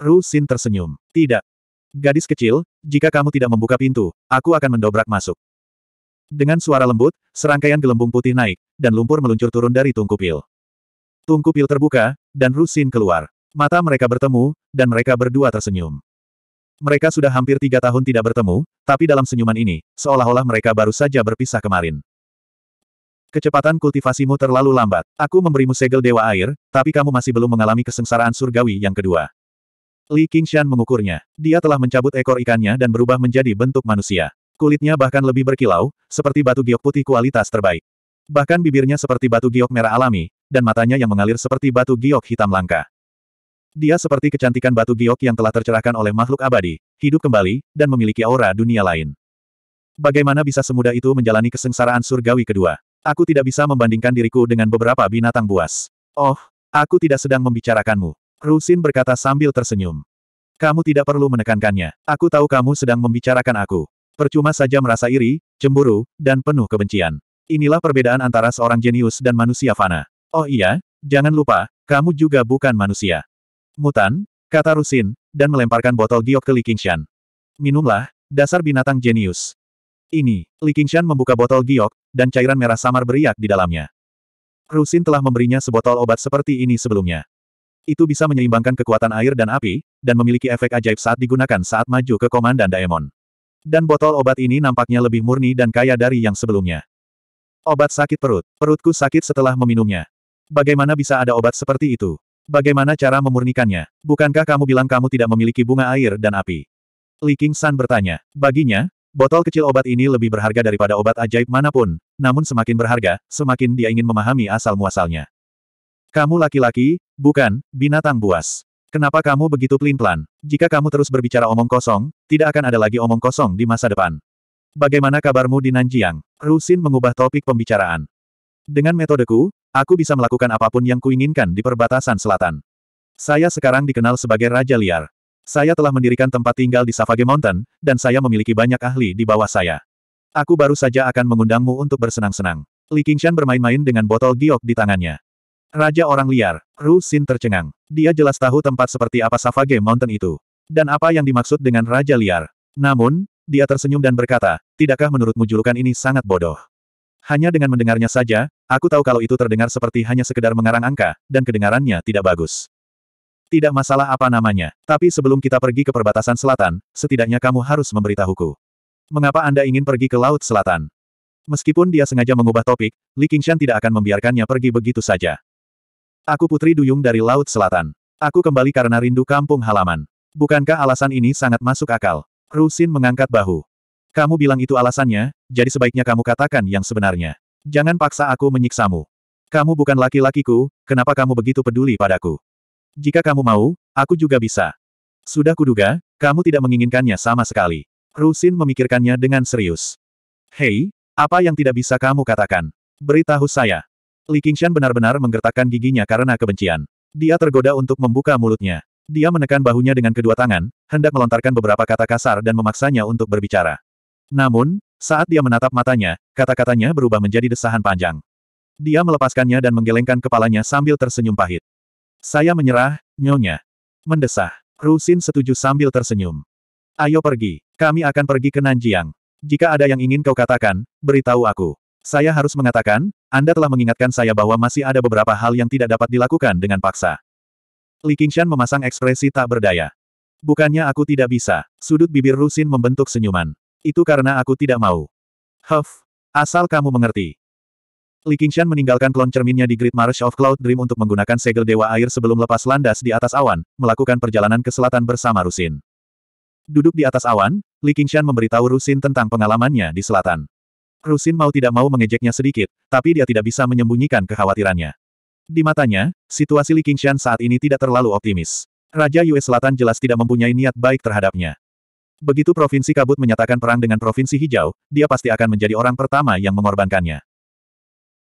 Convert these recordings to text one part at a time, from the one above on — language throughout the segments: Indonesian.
Ru Xin tersenyum. Tidak. Gadis kecil, jika kamu tidak membuka pintu, aku akan mendobrak masuk. Dengan suara lembut, serangkaian gelembung putih naik, dan lumpur meluncur turun dari tungku pil. Tungku pil terbuka, dan Rusin keluar. Mata mereka bertemu, dan mereka berdua tersenyum. Mereka sudah hampir tiga tahun tidak bertemu, tapi dalam senyuman ini, seolah-olah mereka baru saja berpisah kemarin. Kecepatan kultivasimu terlalu lambat. Aku memberimu segel dewa air, tapi kamu masih belum mengalami kesengsaraan surgawi yang kedua. Li Qingshan mengukurnya. Dia telah mencabut ekor ikannya dan berubah menjadi bentuk manusia. Kulitnya bahkan lebih berkilau, seperti batu giok putih kualitas terbaik. Bahkan bibirnya seperti batu giok merah alami, dan matanya yang mengalir seperti batu giok hitam langka. Dia seperti kecantikan batu giok yang telah tercerahkan oleh makhluk abadi, hidup kembali, dan memiliki aura dunia lain. Bagaimana bisa semudah itu menjalani kesengsaraan surgawi kedua? Aku tidak bisa membandingkan diriku dengan beberapa binatang buas. Oh, aku tidak sedang membicarakanmu. Rusin berkata sambil tersenyum. Kamu tidak perlu menekankannya. Aku tahu kamu sedang membicarakan aku. Percuma saja merasa iri, cemburu, dan penuh kebencian. Inilah perbedaan antara seorang jenius dan manusia fana. Oh iya, jangan lupa, kamu juga bukan manusia. Mutan, kata Rusin, dan melemparkan botol giok ke Li Qingshan. Minumlah, dasar binatang jenius. Ini, Li Qingshan membuka botol giok, dan cairan merah samar beriak di dalamnya. Rusin telah memberinya sebotol obat seperti ini sebelumnya. Itu bisa menyeimbangkan kekuatan air dan api, dan memiliki efek ajaib saat digunakan saat maju ke Komandan Daemon. Dan botol obat ini nampaknya lebih murni dan kaya dari yang sebelumnya. Obat sakit perut. Perutku sakit setelah meminumnya. Bagaimana bisa ada obat seperti itu? Bagaimana cara memurnikannya? Bukankah kamu bilang kamu tidak memiliki bunga air dan api? Li King San bertanya. Baginya, botol kecil obat ini lebih berharga daripada obat ajaib mana pun, namun semakin berharga, semakin dia ingin memahami asal-muasalnya. Kamu laki-laki, bukan, binatang buas. Kenapa kamu begitu pelin-pelan? Jika kamu terus berbicara omong kosong, tidak akan ada lagi omong kosong di masa depan. Bagaimana kabarmu di Nanjiang? Rusin mengubah topik pembicaraan. Dengan metodeku, aku bisa melakukan apa pun yang kuinginkan di perbatasan selatan. Saya sekarang dikenal sebagai Raja Liar. Saya telah mendirikan tempat tinggal di Savage Mountain, dan saya memiliki banyak ahli di bawah saya. Aku baru saja akan mengundangmu untuk bersenang-senang. Li Qingshan bermain-main dengan botol giok di tangannya. Raja orang liar, Ru Xin tercengang. Dia jelas tahu tempat seperti apa Savage Mountain itu. Dan apa yang dimaksud dengan Raja liar. Namun, dia tersenyum dan berkata, tidakkah menurutmu julukan ini sangat bodoh? Hanya dengan mendengarnya saja, aku tahu kalau itu terdengar seperti hanya sekedar mengarang angka, dan kedengarannya tidak bagus. Tidak masalah apa namanya, tapi sebelum kita pergi ke perbatasan selatan, setidaknya kamu harus memberitahuku. Mengapa Anda ingin pergi ke Laut Selatan? Meskipun dia sengaja mengubah topik, Li Qingshan tidak akan membiarkannya pergi begitu saja. Aku putri duyung dari Laut Selatan. Aku kembali karena rindu kampung halaman. Bukankah alasan ini sangat masuk akal? Rusin mengangkat bahu. Kamu bilang itu alasannya, jadi sebaiknya kamu katakan yang sebenarnya. Jangan paksa aku menyiksamu. Kamu bukan laki-lakiku, kenapa kamu begitu peduli padaku? Jika kamu mau, aku juga bisa. Sudah kuduga, kamu tidak menginginkannya sama sekali. Rusin memikirkannya dengan serius. Hei, apa yang tidak bisa kamu katakan? Beritahu saya. Li Qingshan benar-benar menggertakkan giginya karena kebencian. Dia tergoda untuk membuka mulutnya. Dia menekan bahunya dengan kedua tangan, hendak melontarkan beberapa kata kasar dan memaksanya untuk berbicara. Namun, saat dia menatap matanya, kata-katanya berubah menjadi desahan panjang. Dia melepaskannya dan menggelengkan kepalanya sambil tersenyum pahit. Saya menyerah, nyonya. Mendesah. Rusin setuju sambil tersenyum. Ayo pergi. Kami akan pergi ke Nanjiang. Jika ada yang ingin kau katakan, beritahu aku. Saya harus mengatakan, Anda telah mengingatkan saya bahwa masih ada beberapa hal yang tidak dapat dilakukan dengan paksa. Li Qingshan memasang ekspresi tak berdaya. Bukannya aku tidak bisa. Sudut bibir Rusin membentuk senyuman. Itu karena aku tidak mau. Huff. Asal kamu mengerti. Li Qingshan meninggalkan klon cerminnya di Great Marsh of Cloud Dream untuk menggunakan segel dewa air sebelum lepas landas di atas awan, melakukan perjalanan ke selatan bersama Rusin. Duduk di atas awan, Li Qingshan memberitahu Rusin tentang pengalamannya di selatan. Rusin mau tidak mau mengejeknya sedikit, tapi dia tidak bisa menyembunyikan kekhawatirannya. Di matanya, situasi Li Qingshan saat ini tidak terlalu optimis. Raja Yue Selatan jelas tidak mempunyai niat baik terhadapnya. Begitu Provinsi Kabut menyatakan perang dengan Provinsi Hijau, dia pasti akan menjadi orang pertama yang mengorbankannya.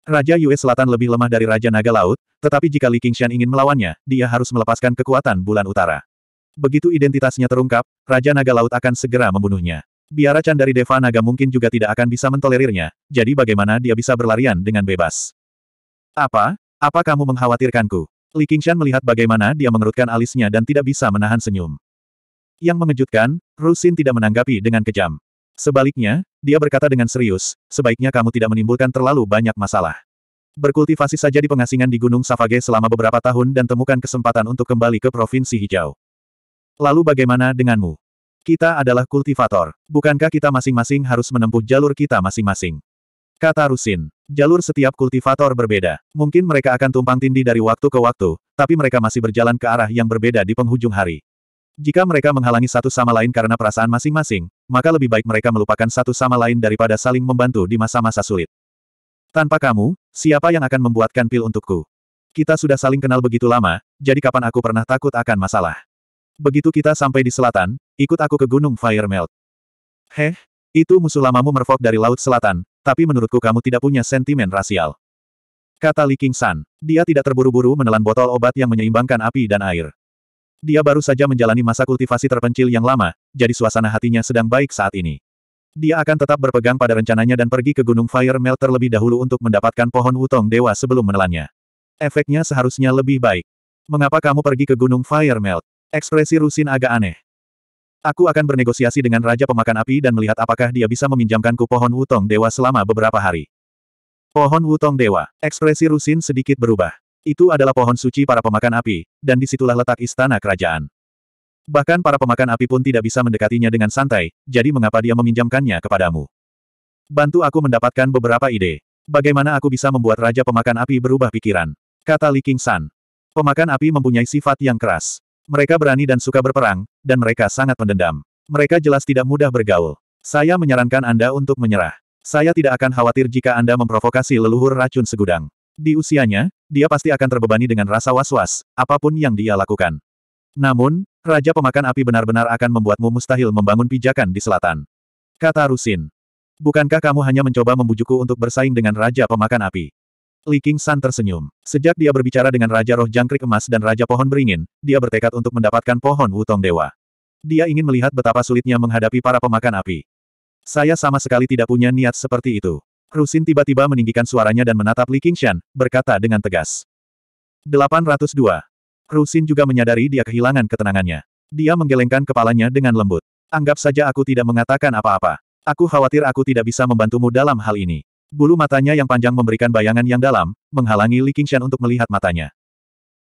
Raja Yue Selatan lebih lemah dari Raja Naga Laut, tetapi jika Li Qingshan ingin melawannya, dia harus melepaskan kekuatan bulan utara. Begitu identitasnya terungkap, Raja Naga Laut akan segera membunuhnya. Biara Chan dari Deva Naga mungkin juga tidak akan bisa mentolerirnya, jadi bagaimana dia bisa berlarian dengan bebas? Apa? Apa kamu mengkhawatirkanku? Li Qingshan melihat bagaimana dia mengerutkan alisnya dan tidak bisa menahan senyum. Yang mengejutkan, Rusin tidak menanggapi dengan kejam. Sebaliknya, dia berkata dengan serius, sebaiknya kamu tidak menimbulkan terlalu banyak masalah. Berkultivasi saja di pengasingan di Gunung Savage selama beberapa tahun dan temukan kesempatan untuk kembali ke Provinsi Hijau. Lalu bagaimana denganmu? Kita adalah kultivator. Bukankah kita masing-masing harus menempuh jalur kita masing-masing? Kata Rusin. Jalur setiap kultivator berbeda. Mungkin mereka akan tumpang tindih dari waktu ke waktu, tapi mereka masih berjalan ke arah yang berbeda di penghujung hari. Jika mereka menghalangi satu sama lain karena perasaan masing-masing, maka lebih baik mereka melupakan satu sama lain daripada saling membantu di masa-masa sulit. Tanpa kamu, siapa yang akan membuatkan pil untukku? Kita sudah saling kenal begitu lama, jadi kapan aku pernah takut akan masalah? Begitu kita sampai di selatan, ikut aku ke Gunung Firemelt. Heh, itu musuh lamamu merfok dari Laut Selatan, tapi menurutku kamu tidak punya sentimen rasial. Kata Li King San. Dia tidak terburu-buru menelan botol obat yang menyeimbangkan api dan air. Dia baru saja menjalani masa kultivasi terpencil yang lama, jadi suasana hatinya sedang baik saat ini. Dia akan tetap berpegang pada rencananya dan pergi ke Gunung Fire Melt terlebih dahulu untuk mendapatkan pohon wutong dewa sebelum menelannya. Efeknya seharusnya lebih baik. Mengapa kamu pergi ke Gunung Fire Melt? Ekspresi Rusin agak aneh. Aku akan bernegosiasi dengan Raja Pemakan Api dan melihat apakah dia bisa meminjamkanku pohon Wutong Dewa selama beberapa hari. Pohon Wutong Dewa. Ekspresi Rusin sedikit berubah. Itu adalah pohon suci para pemakan api, dan di situlah letak istana kerajaan. Bahkan para pemakan api pun tidak bisa mendekatinya dengan santai, jadi mengapa dia meminjamkannya kepadamu? Bantu aku mendapatkan beberapa ide. Bagaimana aku bisa membuat Raja Pemakan Api berubah pikiran? Kata Li King San. Pemakan api mempunyai sifat yang keras. Mereka berani dan suka berperang, dan mereka sangat pendendam. Mereka jelas tidak mudah bergaul. Saya menyarankan Anda untuk menyerah. Saya tidak akan khawatir jika Anda memprovokasi leluhur racun segudang. Di usianya, dia pasti akan terbebani dengan rasa was-was, apa pun yang dia lakukan. Namun, Raja Pemakan Api benar-benar akan membuatmu mustahil membangun pijakan di selatan. Kata Rusin. Bukankah kamu hanya mencoba membujukku untuk bersaing dengan Raja Pemakan Api? Li King San tersenyum. Sejak dia berbicara dengan Raja Roh Jangkrik Emas dan Raja Pohon Beringin, dia bertekad untuk mendapatkan pohon Wutong Dewa. Dia ingin melihat betapa sulitnya menghadapi para pemakan api. Saya sama sekali tidak punya niat seperti itu. Rusin tiba-tiba meninggikan suaranya dan menatap Li Qingshan, berkata dengan tegas. 802. Rusin juga menyadari dia kehilangan ketenangannya. Dia menggelengkan kepalanya dengan lembut. Anggap saja aku tidak mengatakan apa-apa. Aku khawatir aku tidak bisa membantumu dalam hal ini. Bulu matanya yang panjang memberikan bayangan yang dalam, menghalangi Li Qingshan untuk melihat matanya.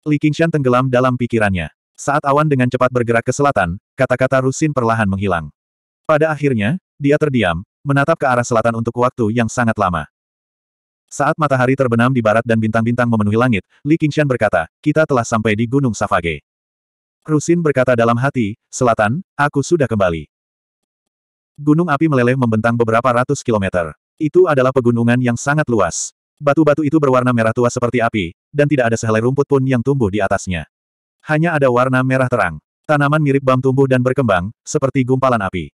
Li Qingshan tenggelam dalam pikirannya. Saat awan dengan cepat bergerak ke selatan, kata-kata Rusin perlahan menghilang. Pada akhirnya, dia terdiam, menatap ke arah selatan untuk waktu yang sangat lama. Saat matahari terbenam di barat dan bintang-bintang memenuhi langit, Li Qingshan berkata, kita telah sampai di Gunung Savage. Rusin berkata dalam hati, selatan, aku sudah kembali. Gunung api meleleh membentang beberapa ratus kilometer. Itu adalah pegunungan yang sangat luas. Batu-batu itu berwarna merah tua seperti api, dan tidak ada sehelai rumput pun yang tumbuh di atasnya. Hanya ada warna merah terang. Tanaman mirip bam tumbuh dan berkembang, seperti gumpalan api.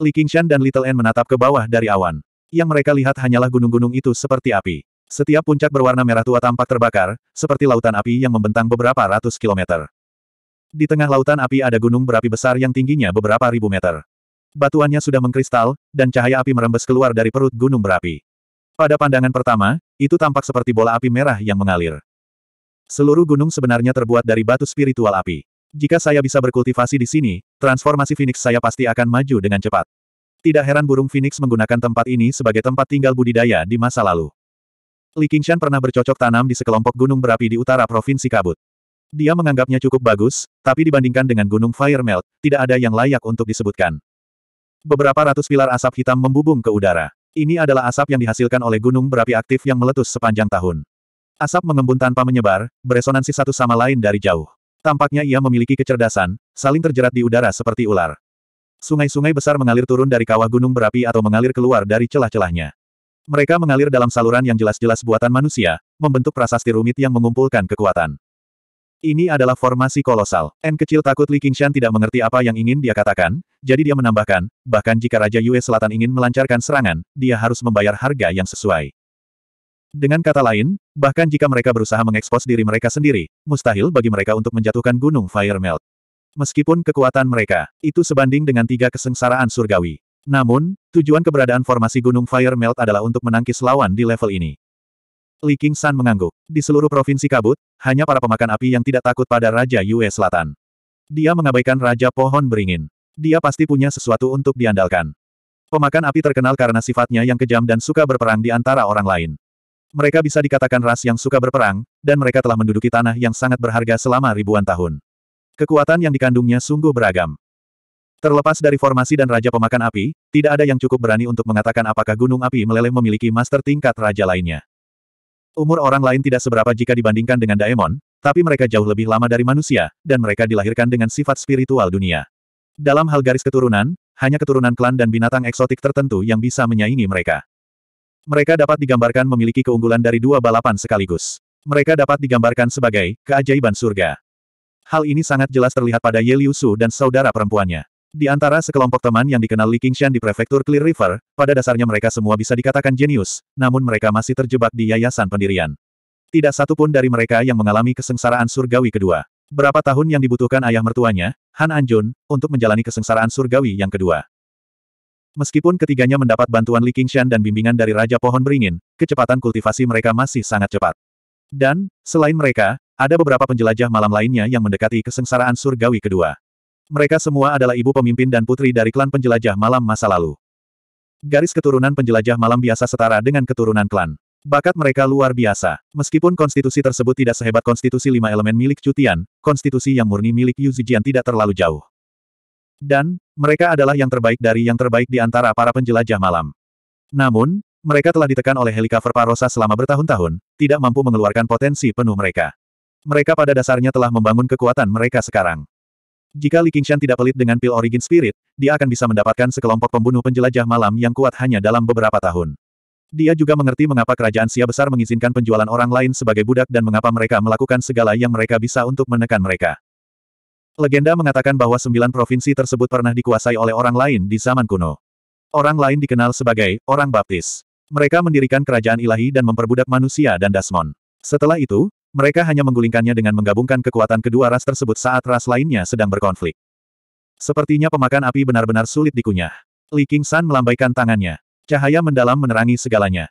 Li Qingshan dan Little N menatap ke bawah dari awan. Yang mereka lihat hanyalah gunung-gunung itu seperti api. Setiap puncak berwarna merah tua tampak terbakar, seperti lautan api yang membentang beberapa ratus kilometer. Di tengah lautan api ada gunung berapi besar yang tingginya beberapa ribu meter. Batuannya sudah mengkristal, dan cahaya api merembes keluar dari perut gunung berapi. Pada pandangan pertama, itu tampak seperti bola api merah yang mengalir. Seluruh gunung sebenarnya terbuat dari batu spiritual api. Jika saya bisa berkultivasi di sini, transformasi Phoenix saya pasti akan maju dengan cepat. Tidak heran burung Phoenix menggunakan tempat ini sebagai tempat tinggal budidaya di masa lalu. Li Qingshan pernah bercocok tanam di sekelompok gunung berapi di utara Provinsi Kabut. Dia menganggapnya cukup bagus, tapi dibandingkan dengan Gunung Firemelt, tidak ada yang layak untuk disebutkan. Beberapa ratus pilar asap hitam membubung ke udara. Ini adalah asap yang dihasilkan oleh gunung berapi aktif yang meletus sepanjang tahun. Asap mengembun tanpa menyebar, beresonansi satu sama lain dari jauh. Tampaknya ia memiliki kecerdasan, saling terjerat di udara seperti ular. Sungai-sungai besar mengalir turun dari kawah gunung berapi atau mengalir keluar dari celah-celahnya. Mereka mengalir dalam saluran yang jelas-jelas buatan manusia, membentuk prasasti rumit yang mengumpulkan kekuatan. Ini adalah formasi kolosal. N kecil takut Li Qingshan tidak mengerti apa yang ingin dia katakan, jadi dia menambahkan, bahkan jika Raja Yue Selatan ingin melancarkan serangan, dia harus membayar harga yang sesuai. Dengan kata lain, bahkan jika mereka berusaha mengekspos diri mereka sendiri, mustahil bagi mereka untuk menjatuhkan Gunung Fire Melt. Meskipun kekuatan mereka, itu sebanding dengan tiga kesengsaraan surgawi. Namun, tujuan keberadaan formasi Gunung Fire Melt adalah untuk menangkis lawan di level ini. Li King San mengangguk. Di seluruh provinsi kabut, hanya para pemakan api yang tidak takut pada Raja Yue Selatan. Dia mengabaikan Raja Pohon Beringin. Dia pasti punya sesuatu untuk diandalkan. Pemakan api terkenal karena sifatnya yang kejam dan suka berperang di antara orang lain. Mereka bisa dikatakan ras yang suka berperang, dan mereka telah menduduki tanah yang sangat berharga selama ribuan tahun. Kekuatan yang dikandungnya sungguh beragam. Terlepas dari formasi dan Raja Pemakan Api, tidak ada yang cukup berani untuk mengatakan apakah Gunung Api Meleleh memiliki master tingkat Raja lainnya. Umur orang lain tidak seberapa jika dibandingkan dengan Daemon, tapi mereka jauh lebih lama dari manusia, dan mereka dilahirkan dengan sifat spiritual dunia. Dalam hal garis keturunan, hanya keturunan klan dan binatang eksotik tertentu yang bisa menyaingi mereka. Mereka dapat digambarkan memiliki keunggulan dari dua balapan sekaligus. Mereka dapat digambarkan sebagai keajaiban surga. Hal ini sangat jelas terlihat pada Ye dan saudara perempuannya. Di antara sekelompok teman yang dikenal Li Qingshan di prefektur Clear River, pada dasarnya mereka semua bisa dikatakan jenius, namun mereka masih terjebak di yayasan pendirian. Tidak satu pun dari mereka yang mengalami kesengsaraan surgawi kedua. Berapa tahun yang dibutuhkan ayah mertuanya, Han Anjun, untuk menjalani kesengsaraan surgawi yang kedua. Meskipun ketiganya mendapat bantuan Li Qingshan dan bimbingan dari Raja Pohon Beringin, kecepatan kultivasi mereka masih sangat cepat. Dan, selain mereka, ada beberapa penjelajah malam lainnya yang mendekati kesengsaraan surgawi kedua. Mereka semua adalah ibu pemimpin dan putri dari klan penjelajah malam masa lalu. Garis keturunan penjelajah malam biasa setara dengan keturunan klan. Bakat mereka luar biasa. Meskipun konstitusi tersebut tidak sehebat konstitusi lima elemen milik Cutian, konstitusi yang murni milik Yu Zijian tidak terlalu jauh. Dan, mereka adalah yang terbaik dari yang terbaik di antara para penjelajah malam. Namun, mereka telah ditekan oleh Helikaver Parosa selama bertahun-tahun, tidak mampu mengeluarkan potensi penuh mereka. Mereka pada dasarnya telah membangun kekuatan mereka sekarang. Jika Li Qingshan tidak pelit dengan pil origin spirit, dia akan bisa mendapatkan sekelompok pembunuh penjelajah malam yang kuat hanya dalam beberapa tahun. Dia juga mengerti mengapa kerajaan Sia besar mengizinkan penjualan orang lain sebagai budak dan mengapa mereka melakukan segala yang mereka bisa untuk menekan mereka. Legenda mengatakan bahwa sembilan provinsi tersebut pernah dikuasai oleh orang lain di zaman kuno. Orang lain dikenal sebagai orang baptis. Mereka mendirikan kerajaan ilahi dan memperbudak manusia dan Dasmon. Setelah itu, mereka hanya menggulingkannya dengan menggabungkan kekuatan kedua ras tersebut saat ras lainnya sedang berkonflik. Sepertinya pemakan api benar-benar sulit dikunyah. Li San melambaikan tangannya. Cahaya mendalam menerangi segalanya.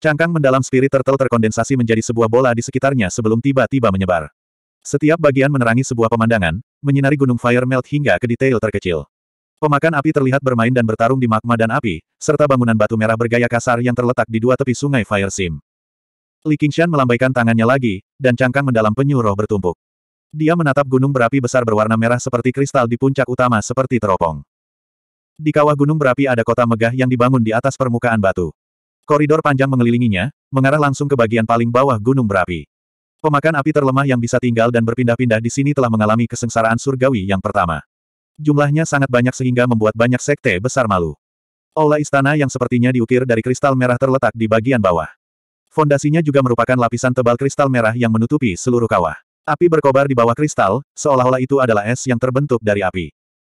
Cangkang mendalam spirit turtle terkondensasi menjadi sebuah bola di sekitarnya sebelum tiba-tiba menyebar. Setiap bagian menerangi sebuah pemandangan, menyinari gunung fire melt hingga ke detail terkecil. Pemakan api terlihat bermain dan bertarung di magma dan api, serta bangunan batu merah bergaya kasar yang terletak di dua tepi sungai Fire Sim. Li Qingshan melambaikan tangannya lagi, dan cangkang mendalam penyu roh bertumpuk. Dia menatap gunung berapi besar berwarna merah seperti kristal di puncak utama seperti teropong. Di kawah gunung berapi ada kota megah yang dibangun di atas permukaan batu. Koridor panjang mengelilinginya, mengarah langsung ke bagian paling bawah gunung berapi. Pemakan api terlemah yang bisa tinggal dan berpindah-pindah di sini telah mengalami kesengsaraan surgawi yang pertama. Jumlahnya sangat banyak sehingga membuat banyak sekte besar malu. Aula istana yang sepertinya diukir dari kristal merah terletak di bagian bawah. Fondasinya juga merupakan lapisan tebal kristal merah yang menutupi seluruh kawah. Api berkobar di bawah kristal, seolah-olah itu adalah es yang terbentuk dari api.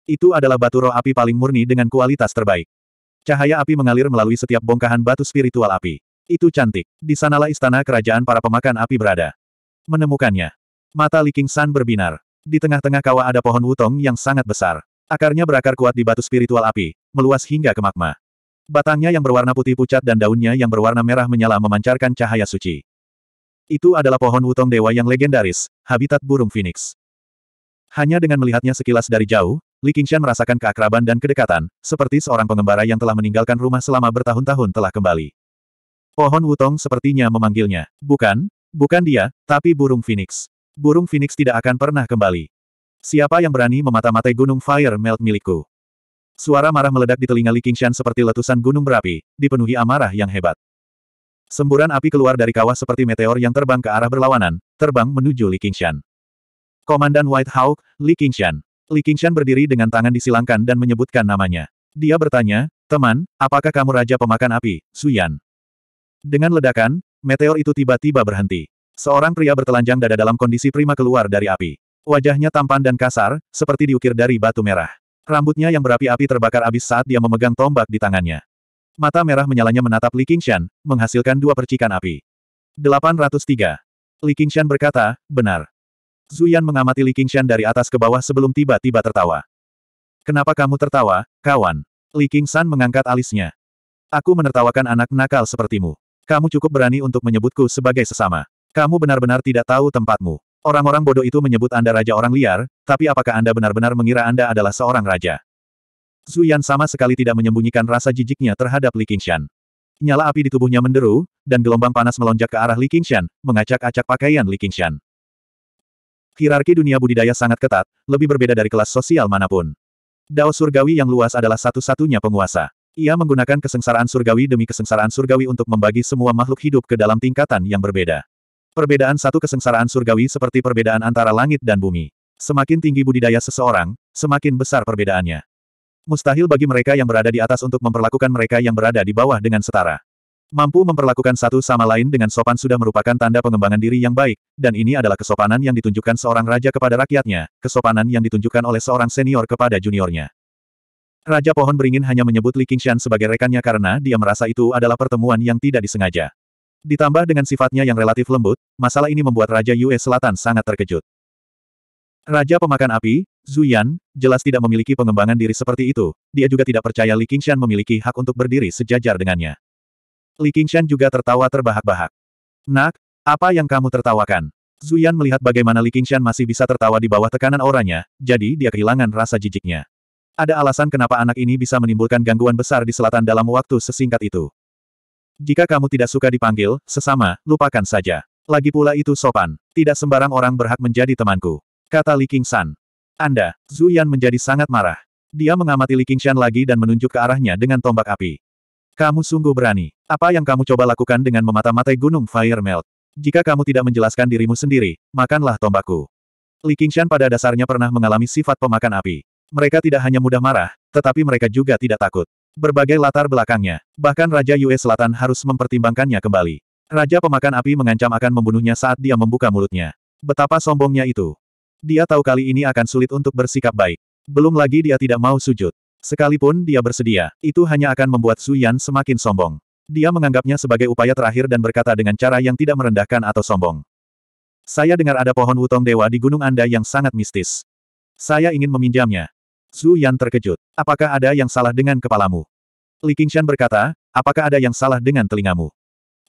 Itu adalah batu roh api paling murni dengan kualitas terbaik. Cahaya api mengalir melalui setiap bongkahan batu spiritual api. Itu cantik. Di sanalah istana kerajaan para pemakan api berada. Menemukannya. Mata Li King San berbinar. Di tengah-tengah kawah ada pohon wutong yang sangat besar. Akarnya berakar kuat di batu spiritual api, meluas hingga ke magma. Batangnya yang berwarna putih pucat dan daunnya yang berwarna merah menyala memancarkan cahaya suci. Itu adalah pohon wutong dewa yang legendaris, habitat burung phoenix. Hanya dengan melihatnya sekilas dari jauh, Li Qingshan merasakan keakraban dan kedekatan, seperti seorang pengembara yang telah meninggalkan rumah selama bertahun-tahun telah kembali. Pohon wutong sepertinya memanggilnya. Bukan, bukan dia, tapi burung phoenix. Burung phoenix tidak akan pernah kembali. Siapa yang berani memata-matai gunung Fire Melt milikku? Suara marah meledak di telinga Li Qingshan seperti letusan gunung berapi, dipenuhi amarah yang hebat. Semburan api keluar dari kawah seperti meteor yang terbang ke arah berlawanan, terbang menuju Li Qingshan. Komandan White Hawk, Li Qingshan. Li Qingshan berdiri dengan tangan disilangkan dan menyebutkan namanya. Dia bertanya, teman, apakah kamu Raja Pemakan Api, Suyan? Dengan ledakan, meteor itu tiba-tiba berhenti. Seorang pria bertelanjang dada dalam kondisi prima keluar dari api. Wajahnya tampan dan kasar, seperti diukir dari batu merah. Rambutnya yang berapi-api terbakar abis saat dia memegang tombak di tangannya. Mata merah menyalanya menatap Li Qingshan, menghasilkan dua percikan api. 803. Li Qingshan berkata, benar. Zuyan mengamati Li Qingshan dari atas ke bawah sebelum tiba-tiba tertawa. Kenapa kamu tertawa, kawan? Li Qingshan mengangkat alisnya. Aku menertawakan anak nakal sepertimu. Kamu cukup berani untuk menyebutku sebagai sesama. Kamu benar-benar tidak tahu tempatmu. Orang-orang bodoh itu menyebut Anda raja orang liar, tapi apakah Anda benar-benar mengira Anda adalah seorang raja? Zuyan sama sekali tidak menyembunyikan rasa jijiknya terhadap Li Qingshan. Nyala api di tubuhnya menderu, dan gelombang panas melonjak ke arah Li Qingshan, mengacak-acak pakaian Li Qingshan. Hierarki dunia budidaya sangat ketat, lebih berbeda dari kelas sosial mana pun. Dao surgawi yang luas adalah satu-satunya penguasa. Ia menggunakan kesengsaraan surgawi demi kesengsaraan surgawi untuk membagi semua makhluk hidup ke dalam tingkatan yang berbeda. Perbedaan satu kesengsaraan surgawi seperti perbedaan antara langit dan bumi. Semakin tinggi budidaya seseorang, semakin besar perbedaannya. Mustahil bagi mereka yang berada di atas untuk memperlakukan mereka yang berada di bawah dengan setara. Mampu memperlakukan satu sama lain dengan sopan sudah merupakan tanda pengembangan diri yang baik, dan ini adalah kesopanan yang ditunjukkan seorang raja kepada rakyatnya, kesopanan yang ditunjukkan oleh seorang senior kepada juniornya. Raja Pohon Beringin hanya menyebut Li Qingshan sebagai rekannya karena dia merasa itu adalah pertemuan yang tidak disengaja. Ditambah dengan sifatnya yang relatif lembut, masalah ini membuat Raja Yue Selatan sangat terkejut. Raja Pemakan Api, Zuyan, jelas tidak memiliki pengembangan diri seperti itu, dia juga tidak percaya Li Qingshan memiliki hak untuk berdiri sejajar dengannya. Li Qingshan juga tertawa terbahak-bahak. Nak, apa yang kamu tertawakan? Zuyan melihat bagaimana Li Qingshan masih bisa tertawa di bawah tekanan auranya, jadi dia kehilangan rasa jijiknya. Ada alasan kenapa anak ini bisa menimbulkan gangguan besar di selatan dalam waktu sesingkat itu. Jika kamu tidak suka dipanggil, sesama, lupakan saja. Lagi pula itu sopan. Tidak sembarang orang berhak menjadi temanku. Kata Li Qingshan. Anda, Zhu Yan menjadi sangat marah. Dia mengamati Li Qingshan lagi dan menunjuk ke arahnya dengan tombak api. Kamu sungguh berani. Apa yang kamu coba lakukan dengan memata-matai gunung Fire Melt? Jika kamu tidak menjelaskan dirimu sendiri, makanlah tombakku. Li Qingshan pada dasarnya pernah mengalami sifat pemakan api. Mereka tidak hanya mudah marah, tetapi mereka juga tidak takut. Berbagai latar belakangnya, bahkan Raja Yue Selatan harus mempertimbangkannya kembali. Raja Pemakan Api mengancam akan membunuhnya saat dia membuka mulutnya. Betapa sombongnya itu. Dia tahu kali ini akan sulit untuk bersikap baik. Belum lagi dia tidak mau sujud. Sekalipun dia bersedia, itu hanya akan membuat Su Yan semakin sombong. Dia menganggapnya sebagai upaya terakhir dan berkata dengan cara yang tidak merendahkan atau sombong. Saya dengar ada pohon wutong dewa di gunung Anda yang sangat mistis. Saya ingin meminjamnya. Su Yan terkejut. Apakah ada yang salah dengan kepalamu? Li Qingshan berkata, apakah ada yang salah dengan telingamu?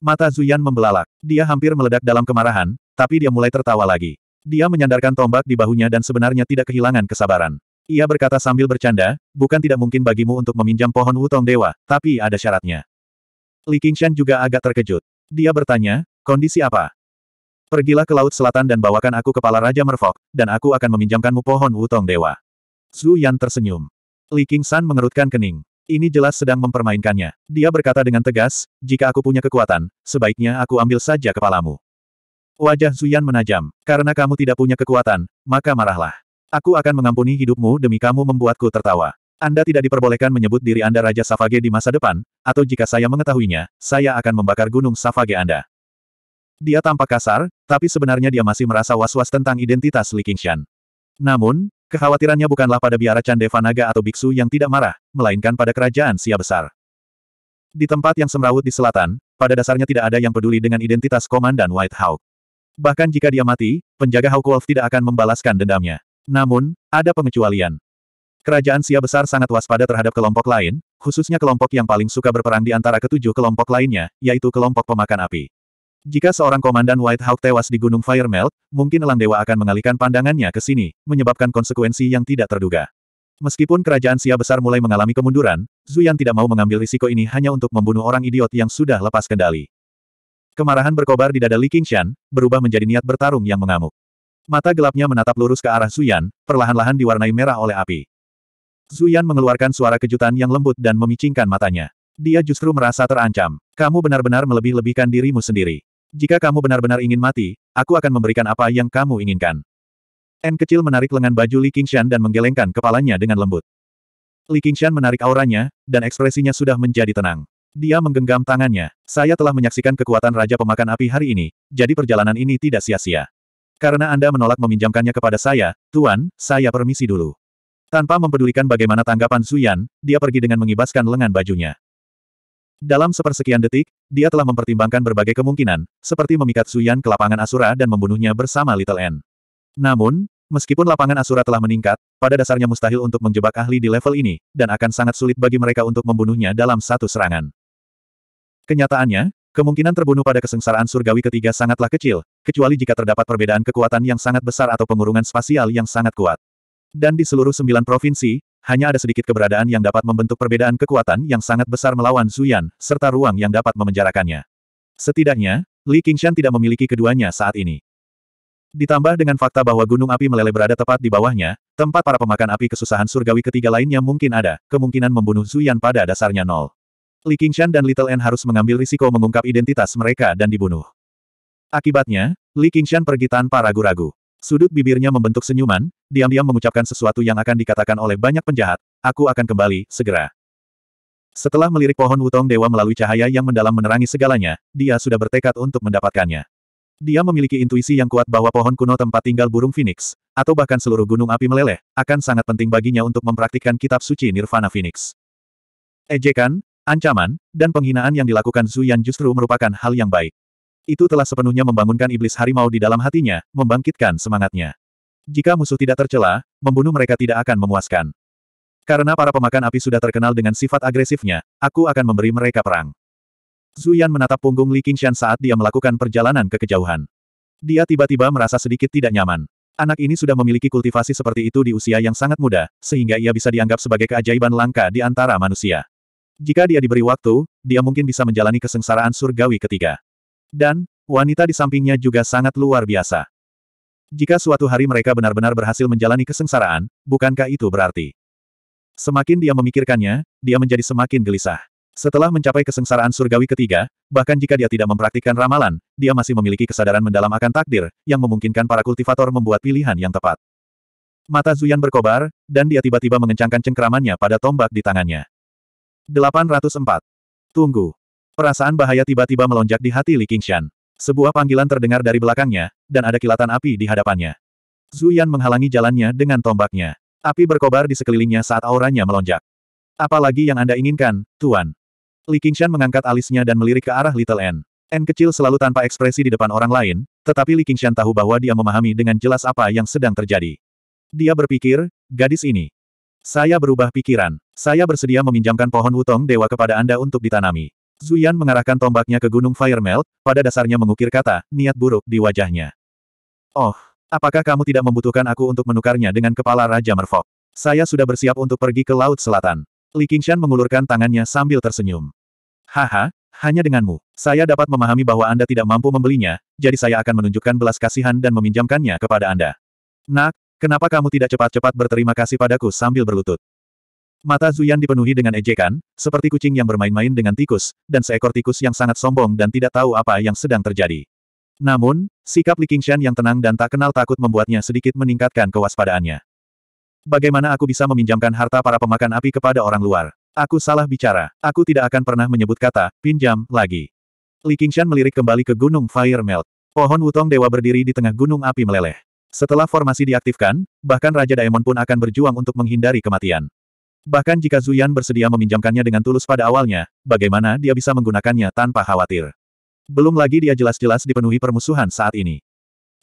Mata Zhu Yan membelalak. Dia hampir meledak dalam kemarahan, tapi dia mulai tertawa lagi. Dia menyandarkan tombak di bahunya dan sebenarnya tidak kehilangan kesabaran. Ia berkata sambil bercanda, bukan tidak mungkin bagimu untuk meminjam pohon wutong dewa, tapi ada syaratnya. Li Qingshan juga agak terkejut. Dia bertanya, kondisi apa? Pergilah ke Laut Selatan dan bawakan aku kepala Raja Merfok, dan aku akan meminjamkanmu pohon wutong dewa. Zhu Yan tersenyum. Li Qingshan mengerutkan kening. Ini jelas sedang mempermainkannya. Dia berkata dengan tegas, jika aku punya kekuatan, sebaiknya aku ambil saja kepalamu. Wajah Zhu Yan menajam. Karena kamu tidak punya kekuatan, maka marahlah. Aku akan mengampuni hidupmu demi kamu membuatku tertawa. Anda tidak diperbolehkan menyebut diri Anda Raja Savage di masa depan, atau jika saya mengetahuinya, saya akan membakar gunung Savage Anda. Dia tampak kasar, tapi sebenarnya dia masih merasa was-was tentang identitas Li Qingshan. Namun, Kekhawatirannya bukanlah pada biara Candevanaga atau biksu yang tidak marah, melainkan pada kerajaan Sia Besar. Di tempat yang semrawut di selatan, pada dasarnya tidak ada yang peduli dengan identitas Komandan White Hawk. Bahkan jika dia mati, penjaga Hawk Wolf tidak akan membalaskan dendamnya. Namun, ada pengecualian. Kerajaan Sia Besar sangat waspada terhadap kelompok lain, khususnya kelompok yang paling suka berperang di antara ketujuh kelompok lainnya, yaitu kelompok pemakan api. Jika seorang komandan White Hawk tewas di Gunung Firemelt, mungkin Elang Dewa akan mengalihkan pandangannya ke sini, menyebabkan konsekuensi yang tidak terduga. Meskipun kerajaan Sia besar mulai mengalami kemunduran, Zuyan tidak mau mengambil risiko ini hanya untuk membunuh orang idiot yang sudah lepas kendali. Kemarahan berkobar di dada Li Qingshan, berubah menjadi niat bertarung yang mengamuk. Mata gelapnya menatap lurus ke arah Zuyan, perlahan-lahan diwarnai merah oleh api. Zuyan mengeluarkan suara kejutan yang lembut dan memicingkan matanya. Dia justru merasa terancam. Kamu benar-benar melebih-lebihkan dirimu sendiri. Jika kamu benar-benar ingin mati, aku akan memberikan apa yang kamu inginkan. N kecil menarik lengan baju Li Qingshan dan menggelengkan kepalanya dengan lembut. Li Qingshan menarik auranya, dan ekspresinya sudah menjadi tenang. Dia menggenggam tangannya. Saya telah menyaksikan kekuatan Raja Pemakan Api hari ini, jadi perjalanan ini tidak sia-sia. Karena Anda menolak meminjamkannya kepada saya, Tuan, saya permisi dulu. Tanpa mempedulikan bagaimana tanggapan Zuyan, dia pergi dengan mengibaskan lengan bajunya. Dalam sepersekian detik, dia telah mempertimbangkan berbagai kemungkinan, seperti memikat Suyan ke lapangan Asura dan membunuhnya bersama Little N. Namun, meskipun lapangan Asura telah meningkat, pada dasarnya mustahil untuk menjebak ahli di level ini, dan akan sangat sulit bagi mereka untuk membunuhnya dalam satu serangan. Kenyataannya, Kemungkinan terbunuh pada kesengsaraan surgawi ketiga sangatlah kecil, kecuali jika terdapat perbedaan kekuatan yang sangat besar atau pengurungan spasial yang sangat kuat. Dan di seluruh sembilan provinsi, hanya ada sedikit keberadaan yang dapat membentuk perbedaan kekuatan yang sangat besar melawan Zuyan, serta ruang yang dapat memenjarakannya. Setidaknya, Li Qingshan tidak memiliki keduanya saat ini. Ditambah dengan fakta bahwa gunung api meleleh berada tepat di bawahnya, tempat para pemakan api kesusahan surgawi ketiga lainnya mungkin ada, kemungkinan membunuh Zuyan pada dasarnya nol. Li Qingshan dan Little N harus mengambil risiko mengungkap identitas mereka dan dibunuh. Akibatnya, Li Qingshan pergi tanpa ragu-ragu. Sudut bibirnya membentuk senyuman, diam-diam mengucapkan sesuatu yang akan dikatakan oleh banyak penjahat, aku akan kembali, segera. Setelah melirik pohon wutong dewa melalui cahaya yang mendalam menerangi segalanya, dia sudah bertekad untuk mendapatkannya. Dia memiliki intuisi yang kuat bahwa pohon kuno tempat tinggal burung Phoenix, atau bahkan seluruh gunung api meleleh, akan sangat penting baginya untuk mempraktikkan kitab suci Nirvana Phoenix. Ejekan, ancaman, dan penghinaan yang dilakukan Zuyan justru merupakan hal yang baik. Itu telah sepenuhnya membangunkan iblis harimau di dalam hatinya, membangkitkan semangatnya. Jika musuh tidak tercela, membunuh mereka tidak akan memuaskan. Karena para pemakan api sudah terkenal dengan sifat agresifnya, aku akan memberi mereka perang. Zuyan menatap punggung Li Qingshan saat dia melakukan perjalanan ke kejauhan. Dia tiba-tiba merasa sedikit tidak nyaman. Anak ini sudah memiliki kultivasi seperti itu di usia yang sangat muda, sehingga ia bisa dianggap sebagai keajaiban langka di antara manusia. Jika dia diberi waktu, dia mungkin bisa menjalani kesengsaraan surgawi ketiga. Dan, wanita di sampingnya juga sangat luar biasa. Jika suatu hari mereka benar-benar berhasil menjalani kesengsaraan, bukankah itu berarti? Semakin dia memikirkannya, dia menjadi semakin gelisah. Setelah mencapai kesengsaraan surgawi ketiga, bahkan jika dia tidak mempraktikkan ramalan, dia masih memiliki kesadaran mendalam akan takdir, yang memungkinkan para kultivator membuat pilihan yang tepat. Mata Zuyan berkobar, dan dia tiba-tiba mengencangkan cengkeramannya pada tombak di tangannya. 804. Tunggu. Perasaan bahaya tiba-tiba melonjak di hati Li Qingshan. Sebuah panggilan terdengar dari belakangnya, dan ada kilatan api di hadapannya. Zuyan menghalangi jalannya dengan tombaknya. Api berkobar di sekelilingnya saat auranya melonjak. Apalagi yang Anda inginkan, Tuan? Li Qingshan mengangkat alisnya dan melirik ke arah Little N. N kecil selalu tanpa ekspresi di depan orang lain, tetapi Li Qingshan tahu bahwa dia memahami dengan jelas apa yang sedang terjadi. Dia berpikir, gadis ini. Saya berubah pikiran. Saya bersedia meminjamkan pohon wutong dewa kepada Anda untuk ditanami. Zuyan mengarahkan tombaknya ke Gunung Fire Melt, pada dasarnya mengukir kata, niat buruk di wajahnya. Oh, apakah kamu tidak membutuhkan aku untuk menukarnya dengan kepala Raja Merfolk? Saya sudah bersiap untuk pergi ke Laut Selatan. Li Qingshan mengulurkan tangannya sambil tersenyum. Haha, hanya denganmu. Saya dapat memahami bahwa Anda tidak mampu membelinya, jadi saya akan menunjukkan belas kasihan dan meminjamkannya kepada Anda. Nak, kenapa kamu tidak cepat-cepat berterima kasih padaku sambil berlutut? Mata Zuyan dipenuhi dengan ejekan, seperti kucing yang bermain-main dengan tikus, dan seekor tikus yang sangat sombong dan tidak tahu apa yang sedang terjadi. Namun, sikap Li Qingshan yang tenang dan tak kenal takut membuatnya sedikit meningkatkan kewaspadaannya. Bagaimana aku bisa meminjamkan harta para pemakan api kepada orang luar? Aku salah bicara. Aku tidak akan pernah menyebut kata, pinjam, lagi. Li Qingshan melirik kembali ke Gunung Fire Melt. Pohon Wutong Dewa berdiri di tengah gunung api meleleh. Setelah formasi diaktifkan, bahkan Raja Daemon pun akan berjuang untuk menghindari kematian. Bahkan jika Zuyan bersedia meminjamkannya dengan tulus pada awalnya, bagaimana dia bisa menggunakannya tanpa khawatir? Belum lagi dia jelas-jelas dipenuhi permusuhan saat ini.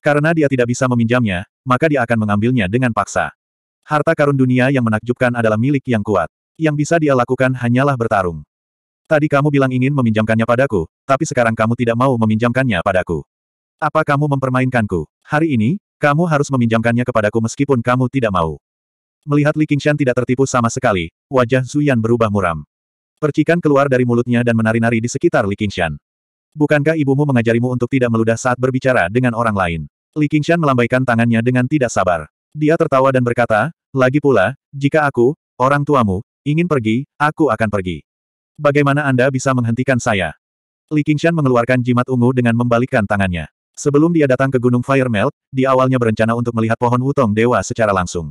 Karena dia tidak bisa meminjamnya, maka dia akan mengambilnya dengan paksa. Harta karun dunia yang menakjubkan adalah milik yang kuat. Yang bisa dia lakukan hanyalah bertarung. Tadi kamu bilang ingin meminjamkannya padaku, tapi sekarang kamu tidak mau meminjamkannya padaku. Apa kamu mempermainkanku? Hari ini, kamu harus meminjamkannya kepadaku meskipun kamu tidak mau. Melihat Li Qingshan tidak tertipu sama sekali, wajah Zuyan berubah muram. Percikan keluar dari mulutnya dan menari-nari di sekitar Li Qingshan. Bukankah ibumu mengajarimu untuk tidak meludah saat berbicara dengan orang lain? Li Qingshan melambaikan tangannya dengan tidak sabar. Dia tertawa dan berkata, lagi pula, jika aku, orang tuamu, Ingin pergi, aku akan pergi. Bagaimana Anda bisa menghentikan saya? Li Qingshan mengeluarkan jimat ungu dengan membalikkan tangannya. Sebelum dia datang ke Gunung Fire Melt, dia awalnya berencana untuk melihat pohon wutong dewa secara langsung.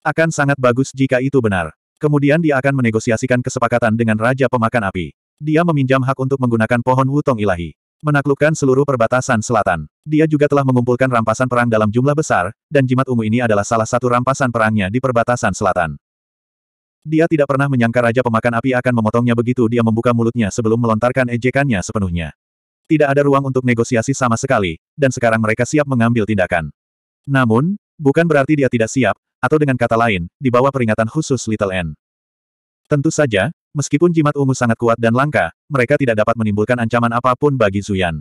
Akan sangat bagus jika itu benar. Kemudian dia akan menegosiasikan kesepakatan dengan Raja Pemakan Api. Dia meminjam hak untuk menggunakan pohon wutong ilahi. Menaklukkan seluruh perbatasan selatan. Dia juga telah mengumpulkan rampasan perang dalam jumlah besar, dan jimat ungu ini adalah salah satu rampasan perangnya di perbatasan selatan. Dia tidak pernah menyangka Raja Pemakan Api akan memotongnya begitu dia membuka mulutnya sebelum melontarkan ejekannya sepenuhnya. Tidak ada ruang untuk negosiasi sama sekali, dan sekarang mereka siap mengambil tindakan. Namun, bukan berarti dia tidak siap, atau dengan kata lain, di bawah peringatan khusus Little N. Tentu saja, Meskipun jimat ungu sangat kuat dan langka, mereka tidak dapat menimbulkan ancaman apa pun bagi Zuyan.